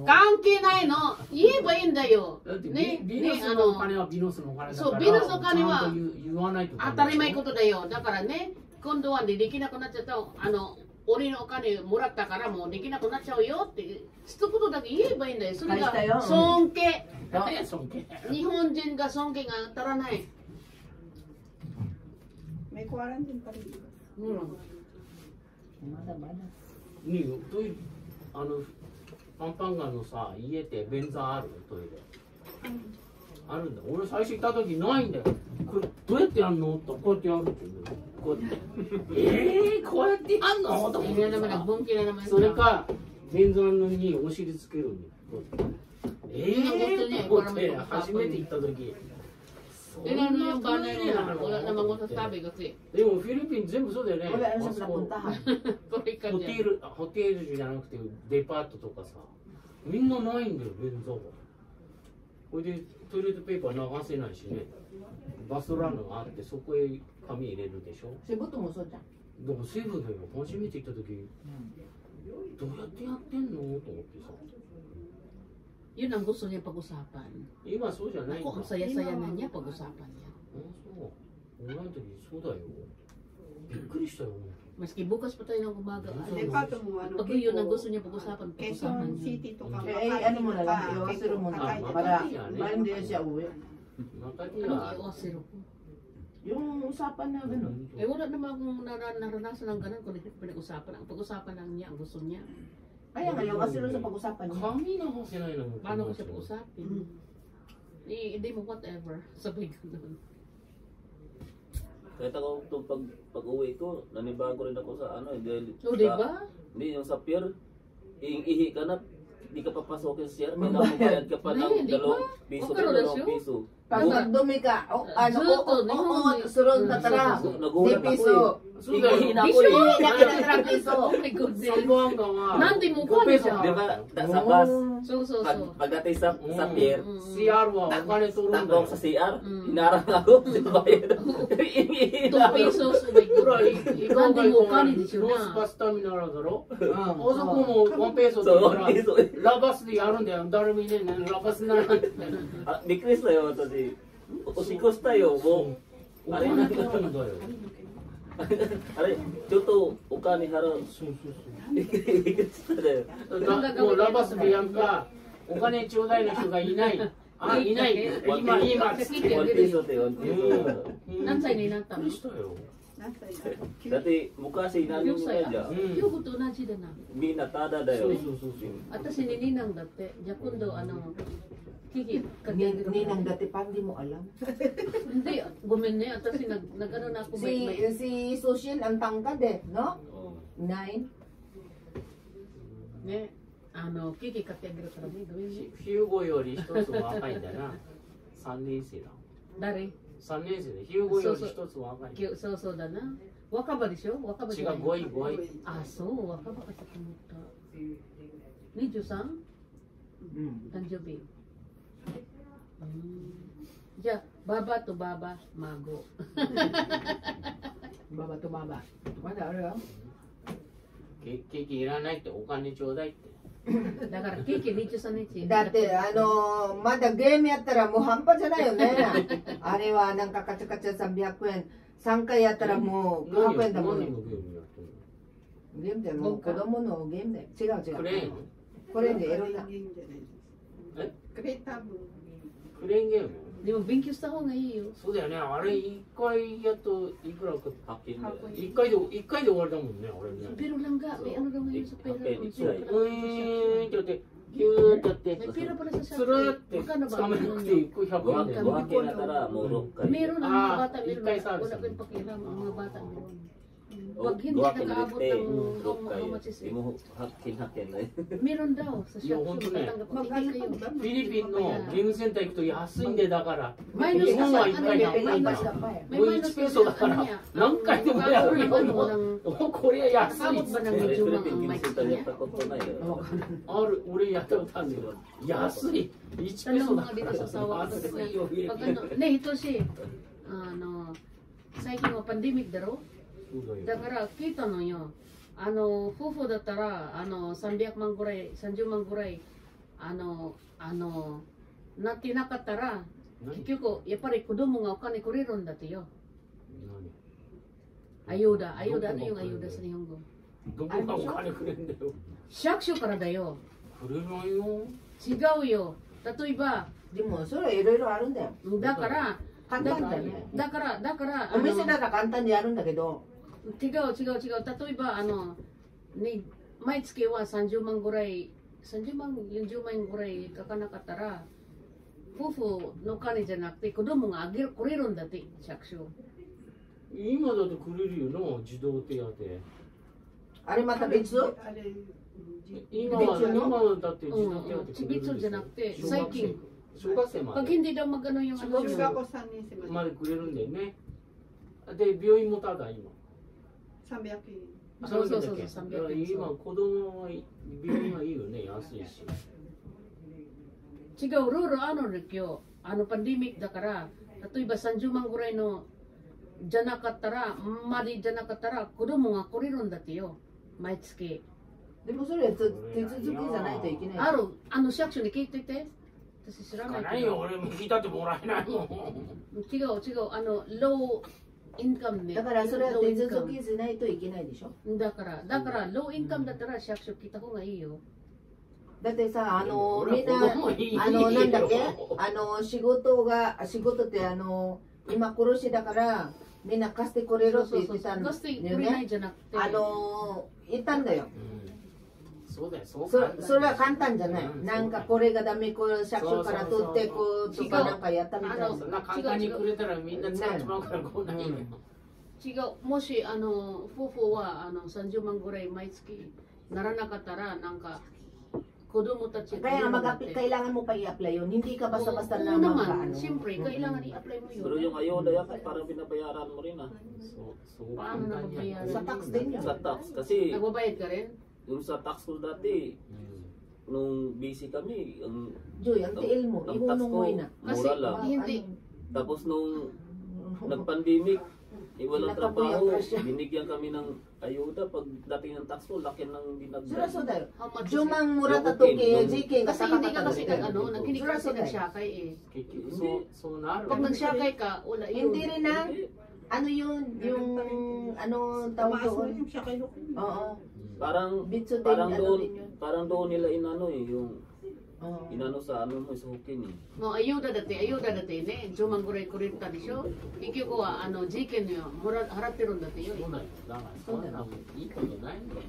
[SPEAKER 3] 関係
[SPEAKER 1] ないの。言えばいいんだよ。ね
[SPEAKER 3] ビノ
[SPEAKER 1] ねあ
[SPEAKER 3] スのお
[SPEAKER 1] の
[SPEAKER 3] 金はビノスのお金だから
[SPEAKER 1] そうビノスのお金は当たり前ことだよ。だからね今度はねできなくなっちゃった。あの俺のお金もらったからもうできなくなっちゃうよって一言だけ言えばいいんだよ。それが尊敬。
[SPEAKER 3] 何や尊敬。
[SPEAKER 1] 日本人が尊敬が当たらない、
[SPEAKER 5] まだまだ。
[SPEAKER 3] ねえあのパンパンガンのさ家って便座ある？トイレあるんだ。俺最初行った時ないんだよ。これどうやってやんの？とこうやってやるって言うんだよこうやって。えー、こうやってやんの？と思って。それか便座のにお尻つけるんだよえ
[SPEAKER 1] いや本当に
[SPEAKER 3] ー、と思って。初めて行った時。
[SPEAKER 1] Eh.
[SPEAKER 3] でもフィリピン全部そうだよね。ホテ.ルあホテルじゃなくてデパートとかさ。みんなないんだよ便座がこれでトイレットペーパー流せないしね。バスランがあってそこへ紙入れるでしょ。
[SPEAKER 5] tumusod yan.
[SPEAKER 3] でもセブンだよ初めて行った時どうやってやってんの？と思ってさ。
[SPEAKER 1] Yun ang gusto niya
[SPEAKER 3] そうじゃないんだ。
[SPEAKER 1] Ako, ang saya-saya na niya pag-usapan niya.
[SPEAKER 3] あそう。俺の時そうだよ。びっくりしたよ
[SPEAKER 1] Maski bukas pa tayo ng umaga. Ay,
[SPEAKER 7] pato mo, ano,
[SPEAKER 1] Pag yun ang gusto niya pag-usapan,
[SPEAKER 7] Quezon. City to mm. ka.
[SPEAKER 5] Eh, ano mo na lang, iwasiro mo na. Para,
[SPEAKER 3] ah,
[SPEAKER 5] para hindi na siya uwi.
[SPEAKER 1] Anong iwasiro?
[SPEAKER 5] Yung usapan na gano'n.
[SPEAKER 1] Eh, wala naman akong naranasan ng gano'n kung pinag-usapan. Ang pag-usapan lang niya, ang gusto niya.
[SPEAKER 5] Ay, Kaya nga, kasi sa pag-usapan niya.
[SPEAKER 3] Kami na ko sila ilang.
[SPEAKER 1] Paano ko siya pag-usapin? Eh, hindi mo whatever. Sabay gano'n.
[SPEAKER 6] Kahit ako itong pag, pag uwi ko, nanibago rin ako sa ano, eh, dahil
[SPEAKER 1] O,
[SPEAKER 6] sa-
[SPEAKER 1] di ba?
[SPEAKER 6] Hindi, yung sa pier, iing-ihi ka na, di ka papasokin sa CR, kailangan bayad ka pa
[SPEAKER 1] Hindi,
[SPEAKER 6] ng
[SPEAKER 1] ba?
[SPEAKER 6] dalawang piso dalawang piso.
[SPEAKER 3] パンがドミカ、あの、ずっと日本にするんだから、デピソ
[SPEAKER 6] ー。びっくりしたよ、私。おしっこしたよ、も
[SPEAKER 3] お金取るんだよ
[SPEAKER 6] う。あれ、ちょっとお金払う。
[SPEAKER 3] そうそう。そう。だもうラバスでやるかお金ちょうだいの人がいない。あいない。今今
[SPEAKER 6] ワンピースっ
[SPEAKER 3] たよ
[SPEAKER 7] Nasa ito.
[SPEAKER 6] だって昔何
[SPEAKER 1] Yung
[SPEAKER 6] 年
[SPEAKER 1] sa'yo.
[SPEAKER 6] 前じゃん。
[SPEAKER 3] Mm.
[SPEAKER 1] Yung to na sila na.
[SPEAKER 6] みんなタダだよ
[SPEAKER 3] そう。そうそうそう
[SPEAKER 1] At si Nininang dati. Diya kundo, ano, kiki,
[SPEAKER 5] Ni-
[SPEAKER 1] kagyan
[SPEAKER 5] Ninang dati pa, hindi mo alam.
[SPEAKER 1] Hindi, gumin niya. At si nag, nag, ano na ako,
[SPEAKER 5] Si,
[SPEAKER 1] may, may,
[SPEAKER 5] si Sushin ang tangkad eh, no?
[SPEAKER 6] うん
[SPEAKER 5] Nine.
[SPEAKER 1] ne, ano, kiki, kagyan からね、gawin niya.
[SPEAKER 3] ヒューゴより一つ若いんだな3年生だ
[SPEAKER 1] Dari,
[SPEAKER 3] 3年生でヒューゴより一つ若い
[SPEAKER 1] ki- so, so da na. Waka ba di siya? Waka ba
[SPEAKER 3] 違
[SPEAKER 1] siya?
[SPEAKER 3] う5位5位
[SPEAKER 1] Ah, so, じゃあ、ばばとばば、孫。ばばとば
[SPEAKER 5] ば。まだある
[SPEAKER 3] よ。ケーキいらないって、お金ちょうだいって。
[SPEAKER 1] だからケーキ
[SPEAKER 5] 日中日だってあの、まだゲームやったらもう半端じゃないよね。あれはなんかカチャカチャ300円3回やったらもう500円だもん。ね
[SPEAKER 3] ゲーム
[SPEAKER 5] でもう子供のゲームで違う違う。
[SPEAKER 3] クレ
[SPEAKER 5] これでエロい
[SPEAKER 3] え？
[SPEAKER 7] これ多分
[SPEAKER 3] クレーンゲーム？
[SPEAKER 1] でも勉強した方がいいよ。
[SPEAKER 3] そうだよね。あれ一回やっといくらか
[SPEAKER 6] かって発見
[SPEAKER 3] 一回で一回で終わりだもんねあね。
[SPEAKER 1] ペロラン
[SPEAKER 6] が
[SPEAKER 1] ペ
[SPEAKER 6] ロラ
[SPEAKER 1] ン
[SPEAKER 3] がペロってやって、スラッて、かめなくて、100
[SPEAKER 6] 万円で分けられ、う。
[SPEAKER 1] メロ
[SPEAKER 7] メロ。
[SPEAKER 3] フィリピンのゲームセンター行くと安いんでだから
[SPEAKER 1] 毎
[SPEAKER 3] 日毎は
[SPEAKER 1] 一
[SPEAKER 3] 回何回
[SPEAKER 1] だ
[SPEAKER 3] もう1ペソだから何回でもやるよ
[SPEAKER 1] り
[SPEAKER 3] も これ安い。っつってある。俺やったことあるんだけど安い。一ペソだから
[SPEAKER 1] ねえ等
[SPEAKER 3] しい
[SPEAKER 1] 最近はパンデミックだろ？うだから聞いたのよ。あの、夫婦だったら、あの、300万ぐらい、30万ぐらい、あの、あの、なってなかったら、結局、やっぱり子供がお金くれるんだってよ。アユダ、アユダ、ano yung アユダ sa 日本語
[SPEAKER 3] どこがお金くれんだよ。
[SPEAKER 1] 市役所からだよ。
[SPEAKER 3] くれないよ。
[SPEAKER 1] 違うよ。例えば、
[SPEAKER 5] でもそれはいろいろあるんだよ。
[SPEAKER 1] だから、
[SPEAKER 5] 簡単だよね。
[SPEAKER 1] だから、だから、あ
[SPEAKER 5] お
[SPEAKER 1] の
[SPEAKER 5] 店なら簡単にやるんだけど、
[SPEAKER 1] 違う違う違う。例えば、あの、ね、毎月は30万ぐらい、30万、40万ぐらいかかなかったら、夫婦の金じゃなくて子供があげる、くれるんだって、借所。
[SPEAKER 3] 今だってくれるよな、児童手当。
[SPEAKER 5] あれまた別
[SPEAKER 7] あれ
[SPEAKER 3] 今は、今はだって児
[SPEAKER 1] うん。
[SPEAKER 3] 童手当くれるでしょ
[SPEAKER 1] 別じゃなくて最近。
[SPEAKER 3] 小学生ま
[SPEAKER 1] Pag
[SPEAKER 3] で
[SPEAKER 1] hindi daw magano yung ano
[SPEAKER 7] 中
[SPEAKER 1] yun.
[SPEAKER 7] 学校3年生まで
[SPEAKER 3] までくれるん三
[SPEAKER 7] 百円。
[SPEAKER 1] そうそうそうそう
[SPEAKER 3] 三
[SPEAKER 1] 百円。
[SPEAKER 3] 子供は病院はいいよね安いし。
[SPEAKER 1] 違うロールあるね今日あのパンデミックだから例えば三十万ぐらいのじゃなかったらま
[SPEAKER 5] で
[SPEAKER 1] じゃなかったら子供が来れるんだってよ毎月。
[SPEAKER 5] でもそれは手続きじゃないといけない。
[SPEAKER 1] あるあの市役所に
[SPEAKER 3] 聞
[SPEAKER 1] い
[SPEAKER 3] て
[SPEAKER 1] いて。
[SPEAKER 3] 私知らない,けないよ、俺も聞いたってもらえないもん。
[SPEAKER 1] 違う違う、あの、ロー、sigaw, ano, low income ne.
[SPEAKER 5] だからそれは手.続きしないといけないでしょ？
[SPEAKER 1] だから、だから、low income だったら、シャクショ聞いた方がいいよ。
[SPEAKER 5] だってさ、あの、みんな、あの、なんだっけ？あの、仕事が、仕事ってあの、今殺しだから、みんな貸してくれるって言ってたんだよ
[SPEAKER 1] くれない
[SPEAKER 5] ね。
[SPEAKER 1] じゃなくて。
[SPEAKER 5] あの、言ったんだよ。
[SPEAKER 3] うんそうだよそ,う
[SPEAKER 5] そ,それは簡単じゃない、
[SPEAKER 3] うん、
[SPEAKER 5] なんかこれがダメこう社長から取ってこうとかなんかやったみたいな,
[SPEAKER 1] そう
[SPEAKER 3] そうな簡単にくれたらみんな使っちまうからこんなに
[SPEAKER 1] 違うもしあの夫婦はあの30万ぐらい毎月ならなかったらなんか子供たち
[SPEAKER 5] が。かや、かいらんもパイア
[SPEAKER 1] プ
[SPEAKER 5] レ
[SPEAKER 1] イ
[SPEAKER 5] ヨ
[SPEAKER 1] ン、インディ
[SPEAKER 6] カバサバサナマン、シ
[SPEAKER 5] ンプル、かいらんに
[SPEAKER 1] アプレイヨン。
[SPEAKER 3] そ
[SPEAKER 1] れよが
[SPEAKER 6] よだよ、パラピナパヤラン、マリナ。
[SPEAKER 7] そ
[SPEAKER 3] う、そう、
[SPEAKER 1] パ
[SPEAKER 3] ンナパヤ
[SPEAKER 1] ラ
[SPEAKER 3] ン、
[SPEAKER 5] サタクス
[SPEAKER 6] デニア。
[SPEAKER 1] サタクス、かし。
[SPEAKER 6] Yung sa tax ko dati, nung busy kami, ang,
[SPEAKER 5] Joy, ang tiil mo.
[SPEAKER 6] ang tax ko,
[SPEAKER 5] na.
[SPEAKER 1] Kasi,
[SPEAKER 6] mura lang.
[SPEAKER 1] hindi.
[SPEAKER 6] Ano, Tapos nung nag-pandemic, eh, walang
[SPEAKER 5] Natago
[SPEAKER 6] trabaho, binigyan kami ng ayuda. Pagdating ng tax ko, laki ng
[SPEAKER 5] Sura binagyan. Jumang mura ta to kay JK.
[SPEAKER 1] Kasi
[SPEAKER 5] ano,
[SPEAKER 1] hindi ka kasi kag ano, nag- hindi ka Sure, kasi
[SPEAKER 5] sure.
[SPEAKER 1] nagsyakay eh.
[SPEAKER 3] So, sonar.
[SPEAKER 1] Pag nagsyakay ka, wala yun.
[SPEAKER 5] Hindi rin na. Ano yun? Yung ano tawag
[SPEAKER 7] Tumaas mo yung siya kayo.
[SPEAKER 5] Oo.
[SPEAKER 6] Parang,
[SPEAKER 5] Bitso din,
[SPEAKER 6] parang
[SPEAKER 5] ano
[SPEAKER 6] doon,
[SPEAKER 5] din yun.
[SPEAKER 6] parang doon nila inano eh, yung
[SPEAKER 5] Oo.
[SPEAKER 6] inano sa ano mo, sa hukin eh.
[SPEAKER 1] の、ayuda だって、ayuda だってね、10万ぐらいくれたでしょ結局は、あの、事件にはもら払ってるんだってよ。
[SPEAKER 3] そうだよ。だからそんなのいいことないんだよ。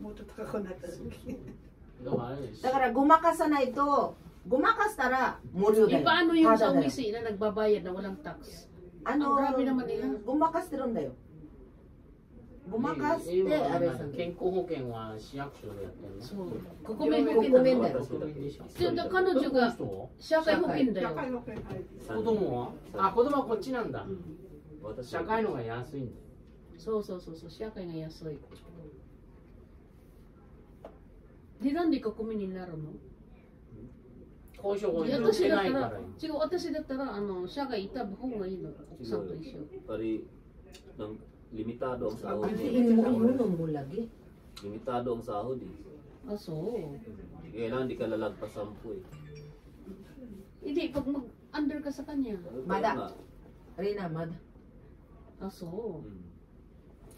[SPEAKER 7] もっと高くなったら。
[SPEAKER 3] だからあれです
[SPEAKER 5] だからごまかさないと、ごまかしたら無料だ
[SPEAKER 1] Eh,
[SPEAKER 5] よ。
[SPEAKER 1] paano yung sa
[SPEAKER 5] タダだよ
[SPEAKER 1] umisi na nagbabayad na walang tax?
[SPEAKER 5] あの
[SPEAKER 1] Ang grabe naman nila.
[SPEAKER 5] ごまかしてるんだよ。ごまかして、
[SPEAKER 3] 今
[SPEAKER 5] あれさん。
[SPEAKER 3] 健康保険は市役所でやってるの？
[SPEAKER 1] そう。国民保険
[SPEAKER 5] だよ
[SPEAKER 3] 国民でしょ？
[SPEAKER 1] でだ彼女が社会保険だよ。
[SPEAKER 3] 子供は？あ、子供はこっちなんだ。
[SPEAKER 6] 私
[SPEAKER 3] 社会の方が安いんだよ。
[SPEAKER 1] そうそうそうそう、社会が安い。で、なんで国民になるの？
[SPEAKER 3] 交渉
[SPEAKER 1] 私
[SPEAKER 3] て
[SPEAKER 1] だったら
[SPEAKER 3] ないから。、
[SPEAKER 1] 違う、私だったら、あの、社会いた方がいいの。奥さんと一緒。
[SPEAKER 6] Pari, ng, limitado ang sahod.
[SPEAKER 5] Ang mo inunom.
[SPEAKER 6] Limitado ang sahod eh.
[SPEAKER 1] Ah, Aso.
[SPEAKER 6] Kailangan di ka lalagpas sampu eh.
[SPEAKER 1] Hindi, pag mag-under ka sa kanya.
[SPEAKER 6] Ano mada.
[SPEAKER 5] Rina, mada.
[SPEAKER 1] Ah, Aso.
[SPEAKER 6] Hmm.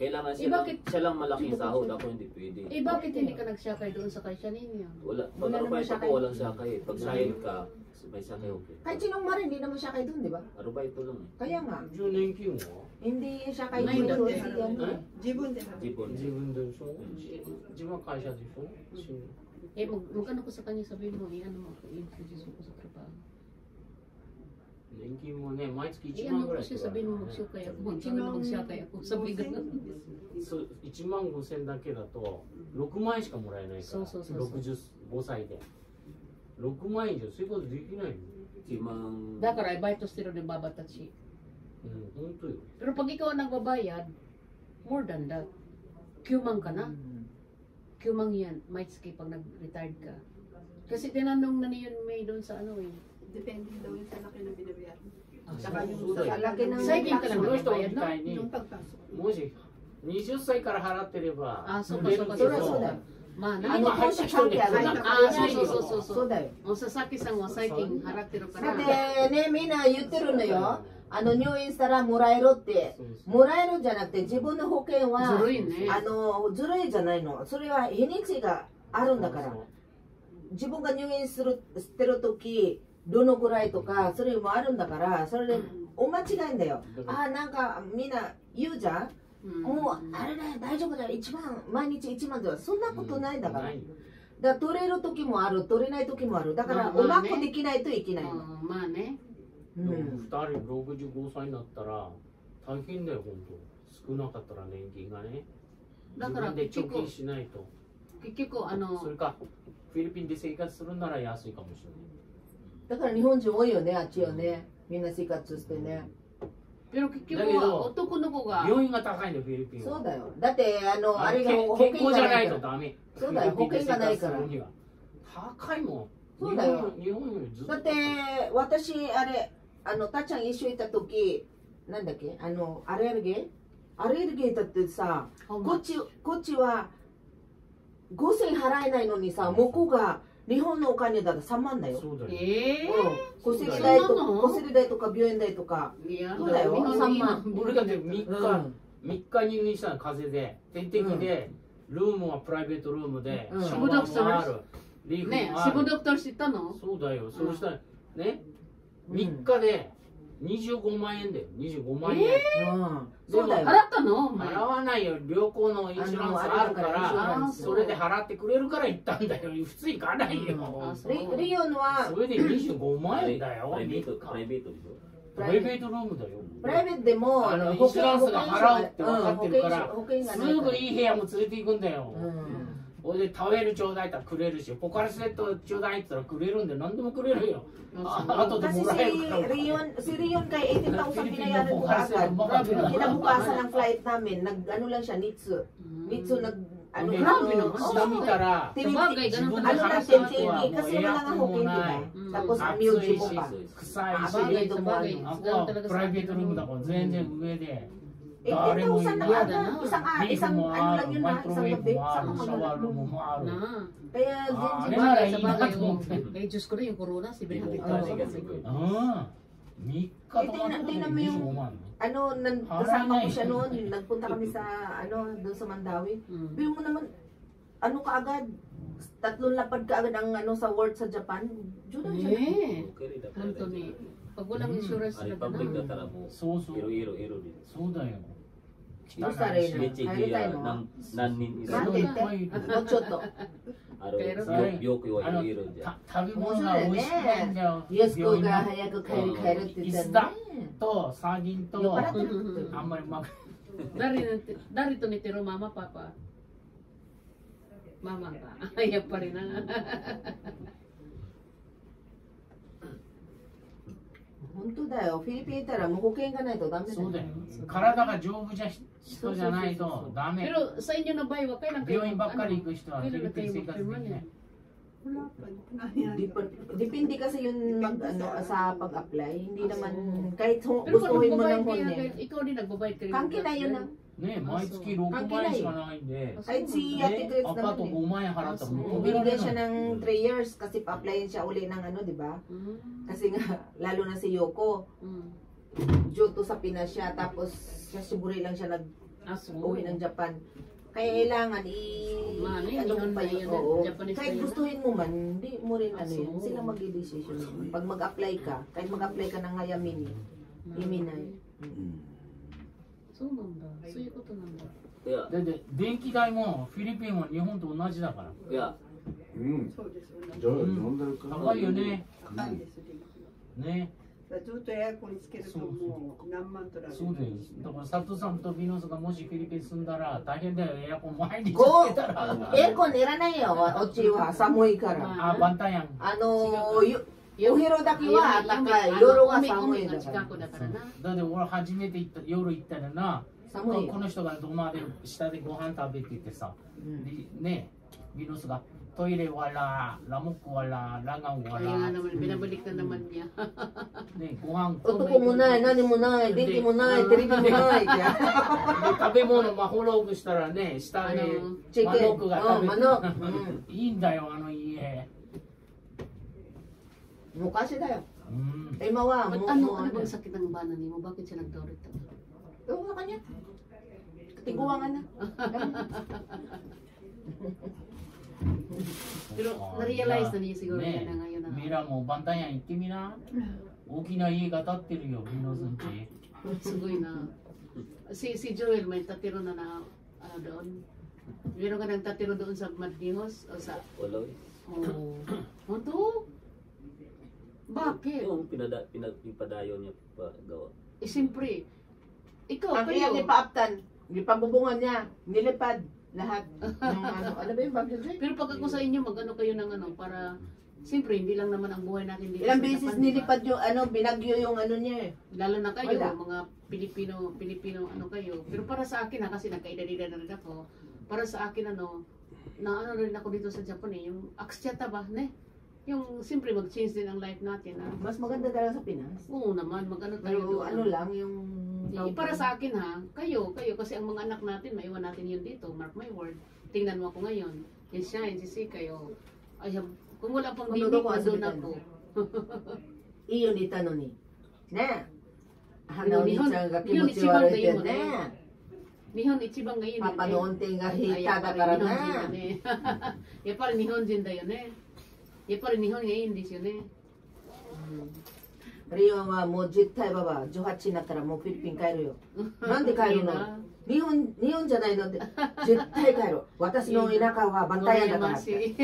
[SPEAKER 6] Kailangan siya, eh,
[SPEAKER 1] bakit, lang,
[SPEAKER 6] siya lang malaking sahod, ako hindi pwede.
[SPEAKER 1] Eh bakit hindi ka nagsakay doon sa kaysa ninyo?
[SPEAKER 6] Wala,
[SPEAKER 5] wala naman siya ko,
[SPEAKER 6] walang sakay. Pag sahin ka, may sakay okay.
[SPEAKER 5] Kahit sinong marin, hindi naman sakay doon, di ba?
[SPEAKER 6] Arubaito lang eh.
[SPEAKER 5] Kaya nga.
[SPEAKER 1] Yun,
[SPEAKER 5] thank
[SPEAKER 1] you.
[SPEAKER 5] で社会
[SPEAKER 7] 自分で
[SPEAKER 3] 自分でしょ自分会社でしょ
[SPEAKER 1] えもう他の小坂にそびるのにあのもう
[SPEAKER 3] 年金もね毎月1万ぐらいるの一万五千だけだと六万円しかもらえないから
[SPEAKER 1] 六十
[SPEAKER 3] 五歳で六万円じゃそういうことできない今
[SPEAKER 6] だか
[SPEAKER 1] らバイトしてる
[SPEAKER 3] ねばばたち。ん本当よ
[SPEAKER 1] Pero pag ikaw ang nagbabayad, more than that. Qmang ka na. Qmang yan, maitski pag nag-retired ka. Kasi tinanong na ni yun may doon sa ano eh.
[SPEAKER 7] Depende daw yun sa laki ng binabayaran.
[SPEAKER 1] Ah,
[SPEAKER 7] Tsaka yung
[SPEAKER 3] そうだよ
[SPEAKER 7] sa
[SPEAKER 5] laki ng-
[SPEAKER 1] Sa akin ka lang
[SPEAKER 3] その人み
[SPEAKER 1] nagbabayad, no?
[SPEAKER 3] たいに
[SPEAKER 7] Yung pagpasok.
[SPEAKER 3] もし20歳から払ってれば
[SPEAKER 1] Ah, so
[SPEAKER 3] 売れる
[SPEAKER 1] so
[SPEAKER 3] け
[SPEAKER 1] so
[SPEAKER 5] そりゃそうだ
[SPEAKER 1] so
[SPEAKER 5] よ
[SPEAKER 1] Ma,
[SPEAKER 5] あ
[SPEAKER 1] na
[SPEAKER 5] の
[SPEAKER 3] Ah,
[SPEAKER 5] 投資関係ある
[SPEAKER 7] 入った
[SPEAKER 1] あそうそうそうそう
[SPEAKER 5] そうだよ
[SPEAKER 1] O Sasakiさんは最近払ってるか
[SPEAKER 5] だっ
[SPEAKER 1] ら。
[SPEAKER 5] てねみんな言ってるのよ あの入院したらもらえろってもらえるんじゃなくて自分の保険は
[SPEAKER 1] ずるいね。
[SPEAKER 5] あのずるいじゃないの。それは日にちがあるんだから。自分が入院するしてる時どのぐらいとかそれもあるんだからそれでお間違いんだよ。
[SPEAKER 3] そうだから。
[SPEAKER 5] あなんかみんな言うじゃん。
[SPEAKER 1] うん。
[SPEAKER 5] もうあれね大丈夫だよ。1万毎日1万ではそんなことないんだから。だから取れる時もある取れない時もある。だから
[SPEAKER 1] まあまあね。
[SPEAKER 5] おまっこできないといけないの、
[SPEAKER 1] うんまあね。
[SPEAKER 5] う
[SPEAKER 3] でも
[SPEAKER 5] ん
[SPEAKER 3] 2人65歳になったら大変だよ本当。少なかったら年金がね。
[SPEAKER 1] だから
[SPEAKER 3] 自分で貯金しないと。
[SPEAKER 1] 結局あの
[SPEAKER 3] それかフィリピンで生活するなら安いかもしれない。
[SPEAKER 5] だから日本人多いよねあっちはね。みんな生活してね。
[SPEAKER 1] pero 結局は男の子が
[SPEAKER 3] 病院が高いんだよフィリピンは。
[SPEAKER 5] そうだよ。だってあのあ
[SPEAKER 3] あ
[SPEAKER 5] れが保険
[SPEAKER 3] じゃないとダメ。
[SPEAKER 5] そうだよ保険がないから。
[SPEAKER 3] 高いもん。
[SPEAKER 5] そうだよ。
[SPEAKER 3] 日本日本よりずっと。
[SPEAKER 5] だって私あれあのたっちゃん一緒にいた時なんだっけ？あのアレルギーアレルギーだってさこっちこっちは5000払えないのにさ向こうが日本のお金だと3万だよ、
[SPEAKER 3] そうだよ。
[SPEAKER 1] ええ
[SPEAKER 5] うん、小
[SPEAKER 3] そうだよ
[SPEAKER 5] 銭代と
[SPEAKER 1] そんなの
[SPEAKER 5] 小銭代とか病院代とか。
[SPEAKER 1] いや
[SPEAKER 5] そうだよ。
[SPEAKER 1] 日本
[SPEAKER 5] 三万。
[SPEAKER 1] 日本
[SPEAKER 3] 俺だって3日、
[SPEAKER 5] うん。
[SPEAKER 3] 3日入院したの風邪で点滴で、ルームはプライベートルームで、
[SPEAKER 5] うん。
[SPEAKER 3] シャワーもある
[SPEAKER 1] ね
[SPEAKER 3] もある。
[SPEAKER 1] シボドクター知ったの？
[SPEAKER 3] そうだよ。そうしたらね
[SPEAKER 5] うん
[SPEAKER 3] 3日で25万円だよ。25万円、
[SPEAKER 5] うん、そうだよ。
[SPEAKER 1] 払ったの？
[SPEAKER 3] 払わないよ。旅行のインシュランスあるか
[SPEAKER 5] ら
[SPEAKER 3] それで払ってくれるから行ったんだよ。普通行かないよ、
[SPEAKER 1] う。
[SPEAKER 5] リリオンは
[SPEAKER 3] それで25万円だよ。
[SPEAKER 6] プライベート。プライベートでしょ？
[SPEAKER 3] プライベートルームだよ。
[SPEAKER 5] プライベートでも
[SPEAKER 3] あの
[SPEAKER 5] 保
[SPEAKER 3] インシュランスが払うって分かってるから
[SPEAKER 5] うん
[SPEAKER 3] すぐいい部屋も連れて行くんだよ、
[SPEAKER 5] うん
[SPEAKER 3] おで、タオルちょうだいったらくれるし、ポカリスエットちょうだいって言ったらくれるんで、何でもくれるよ。あとでもらえるから。
[SPEAKER 5] 私、
[SPEAKER 3] リ
[SPEAKER 5] オ
[SPEAKER 3] ン、
[SPEAKER 5] リ
[SPEAKER 3] オ
[SPEAKER 5] ン
[SPEAKER 3] 会、エ
[SPEAKER 5] イ
[SPEAKER 3] テ
[SPEAKER 5] ィ
[SPEAKER 1] タオ
[SPEAKER 5] ル
[SPEAKER 3] さん
[SPEAKER 1] に
[SPEAKER 3] や
[SPEAKER 1] る。
[SPEAKER 3] プライベートルームだから全然上で。
[SPEAKER 5] Eh,
[SPEAKER 3] 誰もい
[SPEAKER 5] 10,000 na
[SPEAKER 3] ない
[SPEAKER 5] agad. Isang, ah,
[SPEAKER 3] リーフ
[SPEAKER 5] isang
[SPEAKER 3] も
[SPEAKER 5] ano
[SPEAKER 3] あ
[SPEAKER 5] lang
[SPEAKER 3] る
[SPEAKER 5] yun
[SPEAKER 3] マ
[SPEAKER 5] na,
[SPEAKER 3] イクロウ
[SPEAKER 5] isang
[SPEAKER 3] ェーブ
[SPEAKER 5] gabi.
[SPEAKER 3] もあ
[SPEAKER 5] Saan
[SPEAKER 3] る
[SPEAKER 5] mo
[SPEAKER 3] シャワールーム
[SPEAKER 5] maglalaro?
[SPEAKER 3] もある
[SPEAKER 1] Na.
[SPEAKER 5] Kaya
[SPEAKER 3] Ah,
[SPEAKER 5] din
[SPEAKER 3] ano
[SPEAKER 5] si
[SPEAKER 3] na,
[SPEAKER 5] Bagay.
[SPEAKER 3] Ina,
[SPEAKER 1] Sabagay,
[SPEAKER 3] ito mo.
[SPEAKER 1] oh. Eh, Diyos ko rin yung corona, si
[SPEAKER 6] でも
[SPEAKER 1] Brihati
[SPEAKER 6] お金がすごい
[SPEAKER 3] Ah, 3日泊まったのに25万
[SPEAKER 5] Ano, nan,
[SPEAKER 3] Parang
[SPEAKER 5] kasama ko
[SPEAKER 3] eh.
[SPEAKER 5] siya noon, nagpunta kami sa, ano, doon sa Mandawi.
[SPEAKER 1] Mm.
[SPEAKER 5] Sabi mo naman, ano ka agad? Tatlong lapad ka agad ang ano sa world sa Japan. Judan siya.
[SPEAKER 1] Eh,
[SPEAKER 6] お金だから
[SPEAKER 1] 本当に。
[SPEAKER 6] こ
[SPEAKER 1] こ
[SPEAKER 6] パブリックだったらもう、
[SPEAKER 3] そうそう。そうだよ。
[SPEAKER 6] ち
[SPEAKER 5] ょっと。
[SPEAKER 6] あれ、よく言われるじゃ
[SPEAKER 3] ん。食べ物が美味しくないんだよ。
[SPEAKER 1] たら。イ、ママパパ。
[SPEAKER 5] 本当だよ。フィリピン行ったらもう保険がないとダメだよ
[SPEAKER 3] そう。だよ体が丈夫じゃ人じゃないとダメ?病院ばっかり行く人はフィリピン生活できない
[SPEAKER 5] Depende kasi yun mag, ano, sa pag-apply. Hindi naman, kahit gustuhin mo ng hune.
[SPEAKER 1] kayo- ikaw din nagbabayad kayo.
[SPEAKER 5] Kangki na yun ah.
[SPEAKER 3] ね毎月6万円しかないんで
[SPEAKER 5] Kahit si
[SPEAKER 3] ね
[SPEAKER 5] Ate Grace
[SPEAKER 3] アパート
[SPEAKER 5] naman eh.
[SPEAKER 3] 5万円払ったらもう
[SPEAKER 5] Binigyan siya ng 3 years kasi pa-applyin siya uli ng ano, di ba?
[SPEAKER 1] Mm,
[SPEAKER 5] Kasi nga, lalo na si Yoko,
[SPEAKER 1] mm.
[SPEAKER 5] Johto sa Pinas siya, tapos siya Shiburi lang siya
[SPEAKER 1] Aso.
[SPEAKER 5] nag-uwi ng Japan. Kaya kailangan i...
[SPEAKER 1] Man, eh,
[SPEAKER 5] ano
[SPEAKER 1] yun
[SPEAKER 5] pa
[SPEAKER 1] na
[SPEAKER 5] yun,
[SPEAKER 1] yun,
[SPEAKER 5] oo.
[SPEAKER 1] Japanese
[SPEAKER 5] Kahit
[SPEAKER 1] pa yun,
[SPEAKER 5] gustuhin mo man, hindi mo rin ano
[SPEAKER 1] Ah,
[SPEAKER 5] yun.
[SPEAKER 1] so.
[SPEAKER 5] Sila mag-decision. Pag mag-apply ka, kahit mag-apply ka ng Hayamini, Iminay.
[SPEAKER 1] そうなんだ。そういうことなんだ。
[SPEAKER 6] いや。
[SPEAKER 3] だって電気代もフィリピンは日本と同じだから。
[SPEAKER 6] いや。
[SPEAKER 4] うん。
[SPEAKER 7] そうですよね。
[SPEAKER 4] じゃあ飲ん。
[SPEAKER 3] 高いよね。
[SPEAKER 7] 高いですね。
[SPEAKER 3] ね。
[SPEAKER 7] だからずっとエアコンつけるともう何万取ら。
[SPEAKER 3] そうだよだから佐藤さんとビノスがもしフィリピン住んだら大変だよ。エアコン毎日つ
[SPEAKER 5] ご
[SPEAKER 3] けたら。
[SPEAKER 5] エアコンいらないよ。こっちは寒いから。
[SPEAKER 3] あバンタヤン
[SPEAKER 5] あのー、ゆお昼だけは暖かい夜は寒いんだから
[SPEAKER 1] 近くだからな
[SPEAKER 3] だって俺初めて行った夜行ったらな
[SPEAKER 5] 寒いよ。
[SPEAKER 3] この人が土間で下でご飯食べててさ、
[SPEAKER 5] うん。
[SPEAKER 3] でねビノスがトイレ wala lamok wala langaw
[SPEAKER 1] Kaya nga
[SPEAKER 3] wala
[SPEAKER 1] naman, binabalik na naman niya.
[SPEAKER 3] ねご飯
[SPEAKER 5] 男もない何もない電気もないテレビもない
[SPEAKER 3] 食べ物まほろくしたらね下で
[SPEAKER 1] あの
[SPEAKER 5] チ
[SPEAKER 3] マノクが食べて いいんだよあの家
[SPEAKER 5] 昔だよ
[SPEAKER 3] うん
[SPEAKER 5] 今は
[SPEAKER 1] Ba't
[SPEAKER 5] もう
[SPEAKER 1] ano,
[SPEAKER 5] もう
[SPEAKER 1] ano bang sakit ng bana niyo? Bakit siya nagdaurit?
[SPEAKER 5] Ewan sa kanya. Tiguangan na.
[SPEAKER 1] Pero na-realize na niya siguro
[SPEAKER 3] ね
[SPEAKER 1] niya na ngayon na.
[SPEAKER 3] ミラもバンタヤン行ってみな大きな家が建ってるよビノスんち
[SPEAKER 1] Sugoy na. Si si Joel may tatiro na na ano doon. Meron ka ng tatiro doon sa Madnihos o sa
[SPEAKER 6] Wala eh.
[SPEAKER 1] Oh. Ano? Bakit?
[SPEAKER 6] Yung pinada, pinag, pinapadayo niya pa gawa.
[SPEAKER 1] Eh, siyempre, ikaw,
[SPEAKER 5] Ang
[SPEAKER 1] kayo.
[SPEAKER 5] Paaptan, yung pambubungan niya, nilipad lahat. Yung ano, ano ba yung bagyo?
[SPEAKER 1] Pero pag ako sa inyo, mag-ano kayo ng ano, para, siyempre, hindi lang naman ang buhay natin dito
[SPEAKER 5] Ilang beses nilipad yung ano, binagyo yung ano niya eh.
[SPEAKER 1] Lalo na kayo,
[SPEAKER 5] Wala.
[SPEAKER 1] mga Pilipino, Pilipino ano kayo. Pero para sa akin ha, kasi nagkaedad-edad na rin ako, para sa akin ano, na ano rin ako dito sa Japan eh, yung aksyata ba, ne? Yung siyempre mag-change din ang life natin ha.
[SPEAKER 5] Mas maganda talaga sa Pinas.
[SPEAKER 1] Oo naman, mag-ano tayo
[SPEAKER 5] Pero
[SPEAKER 1] doon.
[SPEAKER 5] ano lang, yung...
[SPEAKER 1] Eh, para sa akin ha, kayo, kayo, kasi ang mga anak natin, maiwan natin yun dito, mark my word. Tingnan mo ako ngayon, yan siya, yan si Si, kayo. I have, kung wala pang
[SPEAKER 5] Ano
[SPEAKER 1] baby
[SPEAKER 5] daw
[SPEAKER 1] ko,
[SPEAKER 5] ko
[SPEAKER 1] doon
[SPEAKER 5] sabitan?
[SPEAKER 1] ako.
[SPEAKER 5] いいよにいたのに。ねえ。花お兄ちゃんが気持ち
[SPEAKER 1] 日本
[SPEAKER 5] 悪いって
[SPEAKER 1] 日本で一番
[SPEAKER 5] ね。
[SPEAKER 1] Nihon ichiban ngayon
[SPEAKER 5] パパの運転がヒーターだからな。
[SPEAKER 1] ね。やっぱり日本がいいんですよね。
[SPEAKER 5] リオンはもう絶対ババ18になったらもうフィリピン帰るよ。なんで帰るの？日本日本じゃないのって 絶対帰る。私の田舎はバンタヤンだからっ.て。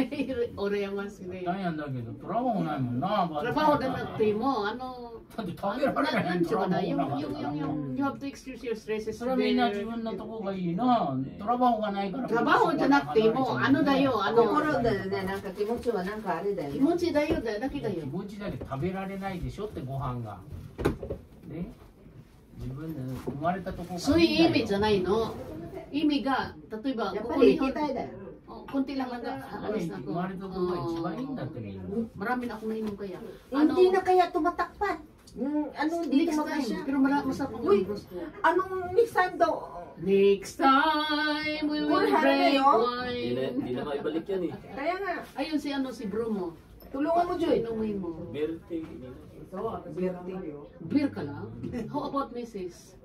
[SPEAKER 1] Orayamasi ね。
[SPEAKER 3] バンタヤンだけどトラバもないもんなバンタヤン
[SPEAKER 1] Trabaho na natin mo, ano,
[SPEAKER 3] だって食べられない
[SPEAKER 1] なんちゅうかな、
[SPEAKER 3] トラ
[SPEAKER 1] yung,
[SPEAKER 3] バもな
[SPEAKER 1] yung,
[SPEAKER 3] かった
[SPEAKER 1] yung, yung, you have to excuse your stresses
[SPEAKER 3] それはみんな自.分のとこがいいなトラバホがないから
[SPEAKER 1] Trabaho じゃなくても、ano da yo,
[SPEAKER 5] 心
[SPEAKER 1] ano,
[SPEAKER 5] だよね、なんか気持ちはなんかあれだよね。
[SPEAKER 1] 気持ちだよ、だだけだよ
[SPEAKER 3] 気。持ちだけ食べられないでしょってご飯がね生まれたとこが
[SPEAKER 1] そういう意味じゃ
[SPEAKER 3] ゃ
[SPEAKER 1] ないの。意味が、例えば、
[SPEAKER 5] やっぱり行
[SPEAKER 1] ここ日本
[SPEAKER 5] きたいだよ。
[SPEAKER 1] Oh, konti lang lang ga- alis na
[SPEAKER 3] 生
[SPEAKER 1] ako.
[SPEAKER 3] まれたとこが一番いいんだってみんな
[SPEAKER 1] Marami na akong nainom kaya.
[SPEAKER 5] Hindi na kaya tumatakpan. Yung ano, hindi
[SPEAKER 1] next
[SPEAKER 5] tumakas
[SPEAKER 1] time.
[SPEAKER 5] siya.
[SPEAKER 1] Pero mara, masarap ang
[SPEAKER 5] Uy.
[SPEAKER 1] bros ko.
[SPEAKER 5] Anong next time daw?
[SPEAKER 1] Next time we will
[SPEAKER 5] Uy, hari
[SPEAKER 1] drink
[SPEAKER 5] yun.
[SPEAKER 6] Hindi na, hindi na
[SPEAKER 1] wine.
[SPEAKER 6] maibalik yan eh.
[SPEAKER 5] Kaya nga,
[SPEAKER 1] Ayun si ano si Brumo.
[SPEAKER 5] tulungan mo, Joy.
[SPEAKER 1] Inumin mo.
[SPEAKER 6] Birthday, ビ
[SPEAKER 1] ルかな ?How about m i s s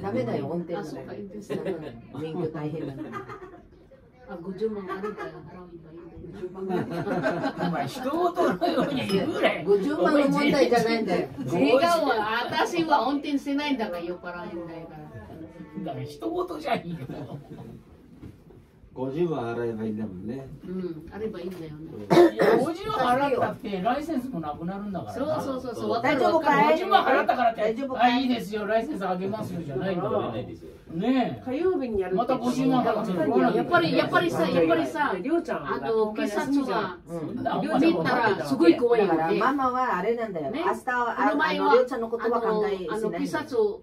[SPEAKER 5] ダメだよ、音
[SPEAKER 1] 程。
[SPEAKER 5] あ、
[SPEAKER 1] そ
[SPEAKER 5] う
[SPEAKER 1] か、メ。
[SPEAKER 5] 万あるんだ
[SPEAKER 1] よ。お前、万の問題じ
[SPEAKER 3] ゃないんだよ。違う
[SPEAKER 5] わ、私は音程してないんだ
[SPEAKER 1] から、酔っ払えないから。
[SPEAKER 3] だから、人じゃ。
[SPEAKER 4] 50万払えばいいんだもんね
[SPEAKER 1] Hmm, ari ba yun da yun?
[SPEAKER 3] いや50万払ったってライセンスもなくなるんだから
[SPEAKER 1] そう
[SPEAKER 3] な
[SPEAKER 1] そうそうそう。わ
[SPEAKER 5] 大丈夫かい？
[SPEAKER 1] わかる。
[SPEAKER 3] 50万払ったからって
[SPEAKER 5] 大丈夫か
[SPEAKER 3] あいいですよライセンスあげますよじゃないんだ。ね
[SPEAKER 2] 火曜日にやる
[SPEAKER 3] また50万払ってる
[SPEAKER 1] やっぱりやっぱりさやっぱりさ。
[SPEAKER 2] りょうちゃん
[SPEAKER 1] あの警察は
[SPEAKER 5] うん
[SPEAKER 3] えだ
[SPEAKER 2] りょうちゃん。
[SPEAKER 1] 見たらすごい怖い
[SPEAKER 5] から
[SPEAKER 1] ね。
[SPEAKER 5] ママはあれなんだよ。
[SPEAKER 1] ね。
[SPEAKER 5] 明日は、
[SPEAKER 1] こ
[SPEAKER 5] ああの、
[SPEAKER 1] の前は
[SPEAKER 5] りょうちゃんのこと
[SPEAKER 1] あ
[SPEAKER 5] は考
[SPEAKER 1] の
[SPEAKER 5] えしないんだよ
[SPEAKER 1] あの警察を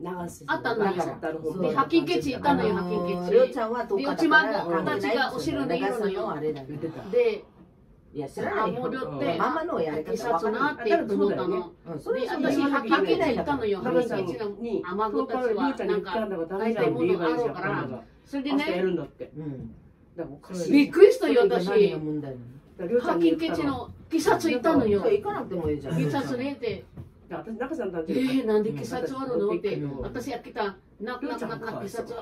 [SPEAKER 1] あったのよ。
[SPEAKER 2] だから。
[SPEAKER 5] そう
[SPEAKER 1] で派遣ケチ行ったのよ派遣ケチ。
[SPEAKER 5] りょうちゃんは10日だから。
[SPEAKER 1] でうち孫たちが後ろでいるのよ。
[SPEAKER 5] 長さのあれだよ
[SPEAKER 2] 言ってた
[SPEAKER 1] で
[SPEAKER 5] いや、知らないよ。ママのやり
[SPEAKER 1] 警
[SPEAKER 5] 方わかんない。
[SPEAKER 1] 察なって思ったの。
[SPEAKER 5] うんそうだよ
[SPEAKER 1] 私派遣ケチ行ったのよ
[SPEAKER 2] だからさ
[SPEAKER 1] ケチの
[SPEAKER 2] に
[SPEAKER 1] 孫たちはなんか大体物あるからそれで
[SPEAKER 2] 明日や
[SPEAKER 1] ね
[SPEAKER 2] るんだって
[SPEAKER 5] うん。
[SPEAKER 2] だからおかしい
[SPEAKER 1] びっくりしたよ
[SPEAKER 5] 何
[SPEAKER 1] 私
[SPEAKER 5] が問題なの
[SPEAKER 2] りょうちゃん
[SPEAKER 1] 派遣ケチ
[SPEAKER 2] の
[SPEAKER 1] の警察行ったのよ
[SPEAKER 5] 行かなくてもいいじゃん。
[SPEAKER 1] 警察ねって
[SPEAKER 2] 私中さんた
[SPEAKER 1] え
[SPEAKER 2] ち
[SPEAKER 1] ー、なんで警察あるのって
[SPEAKER 5] うん
[SPEAKER 1] 私開けたなななな警察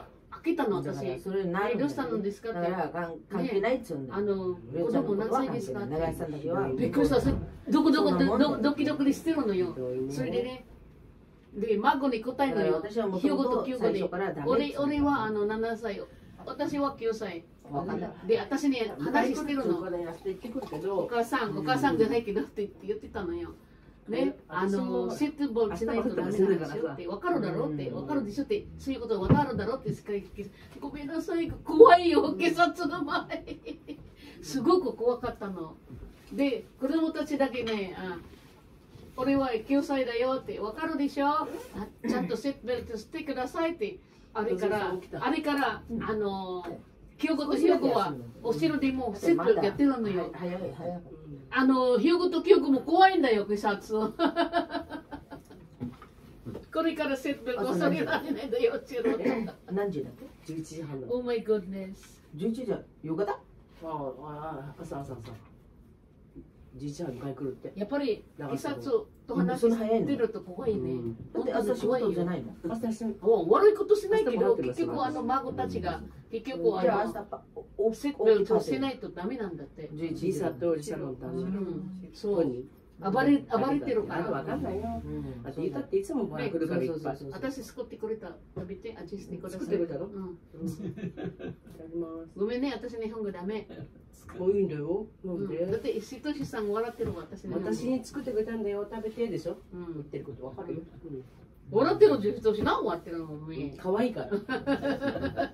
[SPEAKER 1] 開けたの私。
[SPEAKER 5] それな
[SPEAKER 1] どうしたのですかって。
[SPEAKER 5] 関関係ないっつうんだよ。
[SPEAKER 1] あの子供何歳。ですかって。びっくりした。どこどこどドキドキしてるのよ。それでね。で孫に答えのよ。
[SPEAKER 5] 私はもとも
[SPEAKER 1] と
[SPEAKER 5] と最
[SPEAKER 1] 俺俺はあの7歳私は9歳。で私に話してるの。
[SPEAKER 2] お
[SPEAKER 1] 母さんお母さんじゃないけどって言ってたのよね、あのセットボールしないとダメなんですよって分かるだろうって分かるでしょってそういうこと分かるだろうってしっかり聞きごめんなさい怖いよ警察の前。すごく怖かったの。で子供たちだけねあ俺は9歳だよって分かるでしょ？あちゃんとセットベルトしてくださいって。あれからあれからあの清子とひよこはお城でもセットやってるのよ。
[SPEAKER 5] 早い早い
[SPEAKER 1] あの、ひよこときよこも怖いんだよ、警察。これからセットが恐れられないんだよ、チロ
[SPEAKER 5] 何時だっ
[SPEAKER 2] 11時半の。
[SPEAKER 1] Oh my goodness。
[SPEAKER 5] け11時は夕方？
[SPEAKER 2] ああ朝朝朝11時半に迎え来るって。
[SPEAKER 1] やっぱり警察と
[SPEAKER 5] うん
[SPEAKER 1] 話してると怖いね。
[SPEAKER 5] だって朝仕事じゃないの
[SPEAKER 1] もう悪いことしないけど、結局あの孫たちが、結局あの、
[SPEAKER 5] パお
[SPEAKER 1] セットベルトしてないとダメなんだって。
[SPEAKER 5] 11時
[SPEAKER 2] リサとリサの誕生日。
[SPEAKER 1] うん、そう。
[SPEAKER 2] に
[SPEAKER 1] 暴れ、暴れてるから。
[SPEAKER 2] あとわかんないよ。
[SPEAKER 5] うん。
[SPEAKER 2] だって言ったってい。つも来るから
[SPEAKER 1] 私作ってくれた。食べて味してください。
[SPEAKER 2] 作ってくれたの？
[SPEAKER 1] うん、ごめんね。私日本語ダメ、
[SPEAKER 2] もういいんだよな
[SPEAKER 1] うん。ん、
[SPEAKER 2] で
[SPEAKER 1] だって石としさん笑ってるわ私
[SPEAKER 2] 私に作ってくれたんだよ。食べてでしょ？
[SPEAKER 1] うん。
[SPEAKER 2] 言ってることわかる？よ
[SPEAKER 1] 笑ってる石とし何笑ってるのお前
[SPEAKER 2] 可愛いから。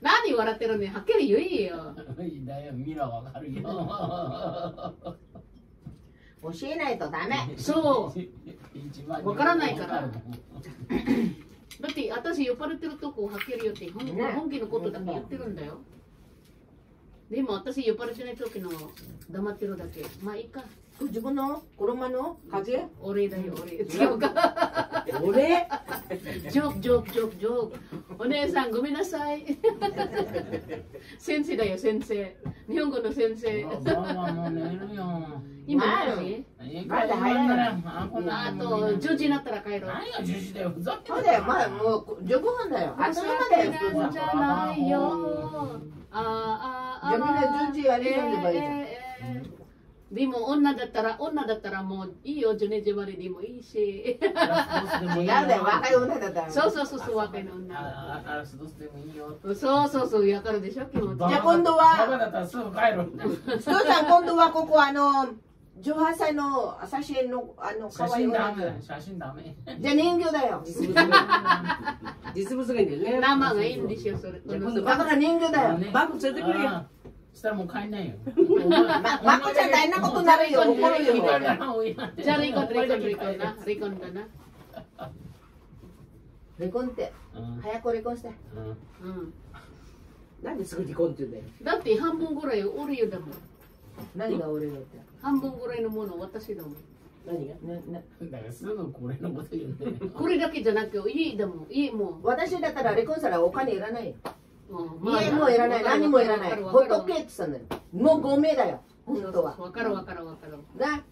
[SPEAKER 1] 何笑ってるね。はっきり言えよ。
[SPEAKER 3] だよ。見ろわかるよ
[SPEAKER 5] 教えないとダメ。
[SPEAKER 1] そう。わからないから。だって私酔っ払ってるとこはっきり言って本,、
[SPEAKER 5] ね。
[SPEAKER 1] 本気のことだけ言ってるんだよ。でも私酔っ払ってない時の黙ってるだけ。まあいいか。
[SPEAKER 5] 自分の車の鍵
[SPEAKER 1] 俺だよ俺。違うか。
[SPEAKER 2] 俺？
[SPEAKER 1] ジョークジョークジョーク。ジョークお姉さんごめんなさい。先生だよ先生。日本語の先生。
[SPEAKER 3] ママもう寝るよ。
[SPEAKER 1] 今
[SPEAKER 5] まあ
[SPEAKER 1] 何？時
[SPEAKER 5] まだ早い
[SPEAKER 3] あ
[SPEAKER 1] と10時になったら帰ろう。
[SPEAKER 3] 何が10時だよ。ふざけ
[SPEAKER 5] そうだよまだもう15分だよ。あっという間だよ
[SPEAKER 1] じ
[SPEAKER 5] さ
[SPEAKER 1] ゃないよ。あああ
[SPEAKER 5] じゃあみんな10時やり込んでばいいじゃん。
[SPEAKER 1] でも女だったら女だったらもういいよ。12時まででもいいし。
[SPEAKER 5] 違うだよ若い女だったら。
[SPEAKER 1] そうそうそうそう若いの女。
[SPEAKER 3] ああラスドスでもいいよ。
[SPEAKER 1] そうそうそうわかるでしょ気持ち。
[SPEAKER 5] じゃあ今度は
[SPEAKER 3] バカだったらすぐ帰る
[SPEAKER 5] 父さん今度はここあの18歳の写真のあの可愛い
[SPEAKER 3] 写真ダ
[SPEAKER 5] 女
[SPEAKER 3] メ写真ダメ。
[SPEAKER 5] じゃあ人形だよ。
[SPEAKER 2] 実物が実物がいいんだよね。
[SPEAKER 1] 生がいいんですよそれ。
[SPEAKER 2] 今度
[SPEAKER 5] だから人形だよ。
[SPEAKER 2] バッグ連れてくれよ。
[SPEAKER 3] したらもう帰んないよ。
[SPEAKER 5] ままこちゃん大変なことになるよ。怒るよ。
[SPEAKER 1] じゃあリコンリコンリコンなリコンだな。
[SPEAKER 5] 離婚って。
[SPEAKER 3] うん。
[SPEAKER 5] 早く離婚して。
[SPEAKER 3] うん。
[SPEAKER 1] うん。
[SPEAKER 2] なんですぐ離婚って言うんだよ。
[SPEAKER 1] だって半分ぐらい俺よだもん。
[SPEAKER 5] 何が俺よって
[SPEAKER 1] 半分ぐらいのもの私だもん
[SPEAKER 2] 何が？
[SPEAKER 5] ねね
[SPEAKER 3] だからすぐこれのこと言うんだよ
[SPEAKER 1] これだけじゃなく家だもん家も。
[SPEAKER 5] 私だったら離婚したらお金いらないよ。
[SPEAKER 1] うん
[SPEAKER 5] 家もいらない。何もいらない。ほっとけって言ったんだよ。もうごめだよ本当は。
[SPEAKER 1] わかるわかるわかる。
[SPEAKER 5] な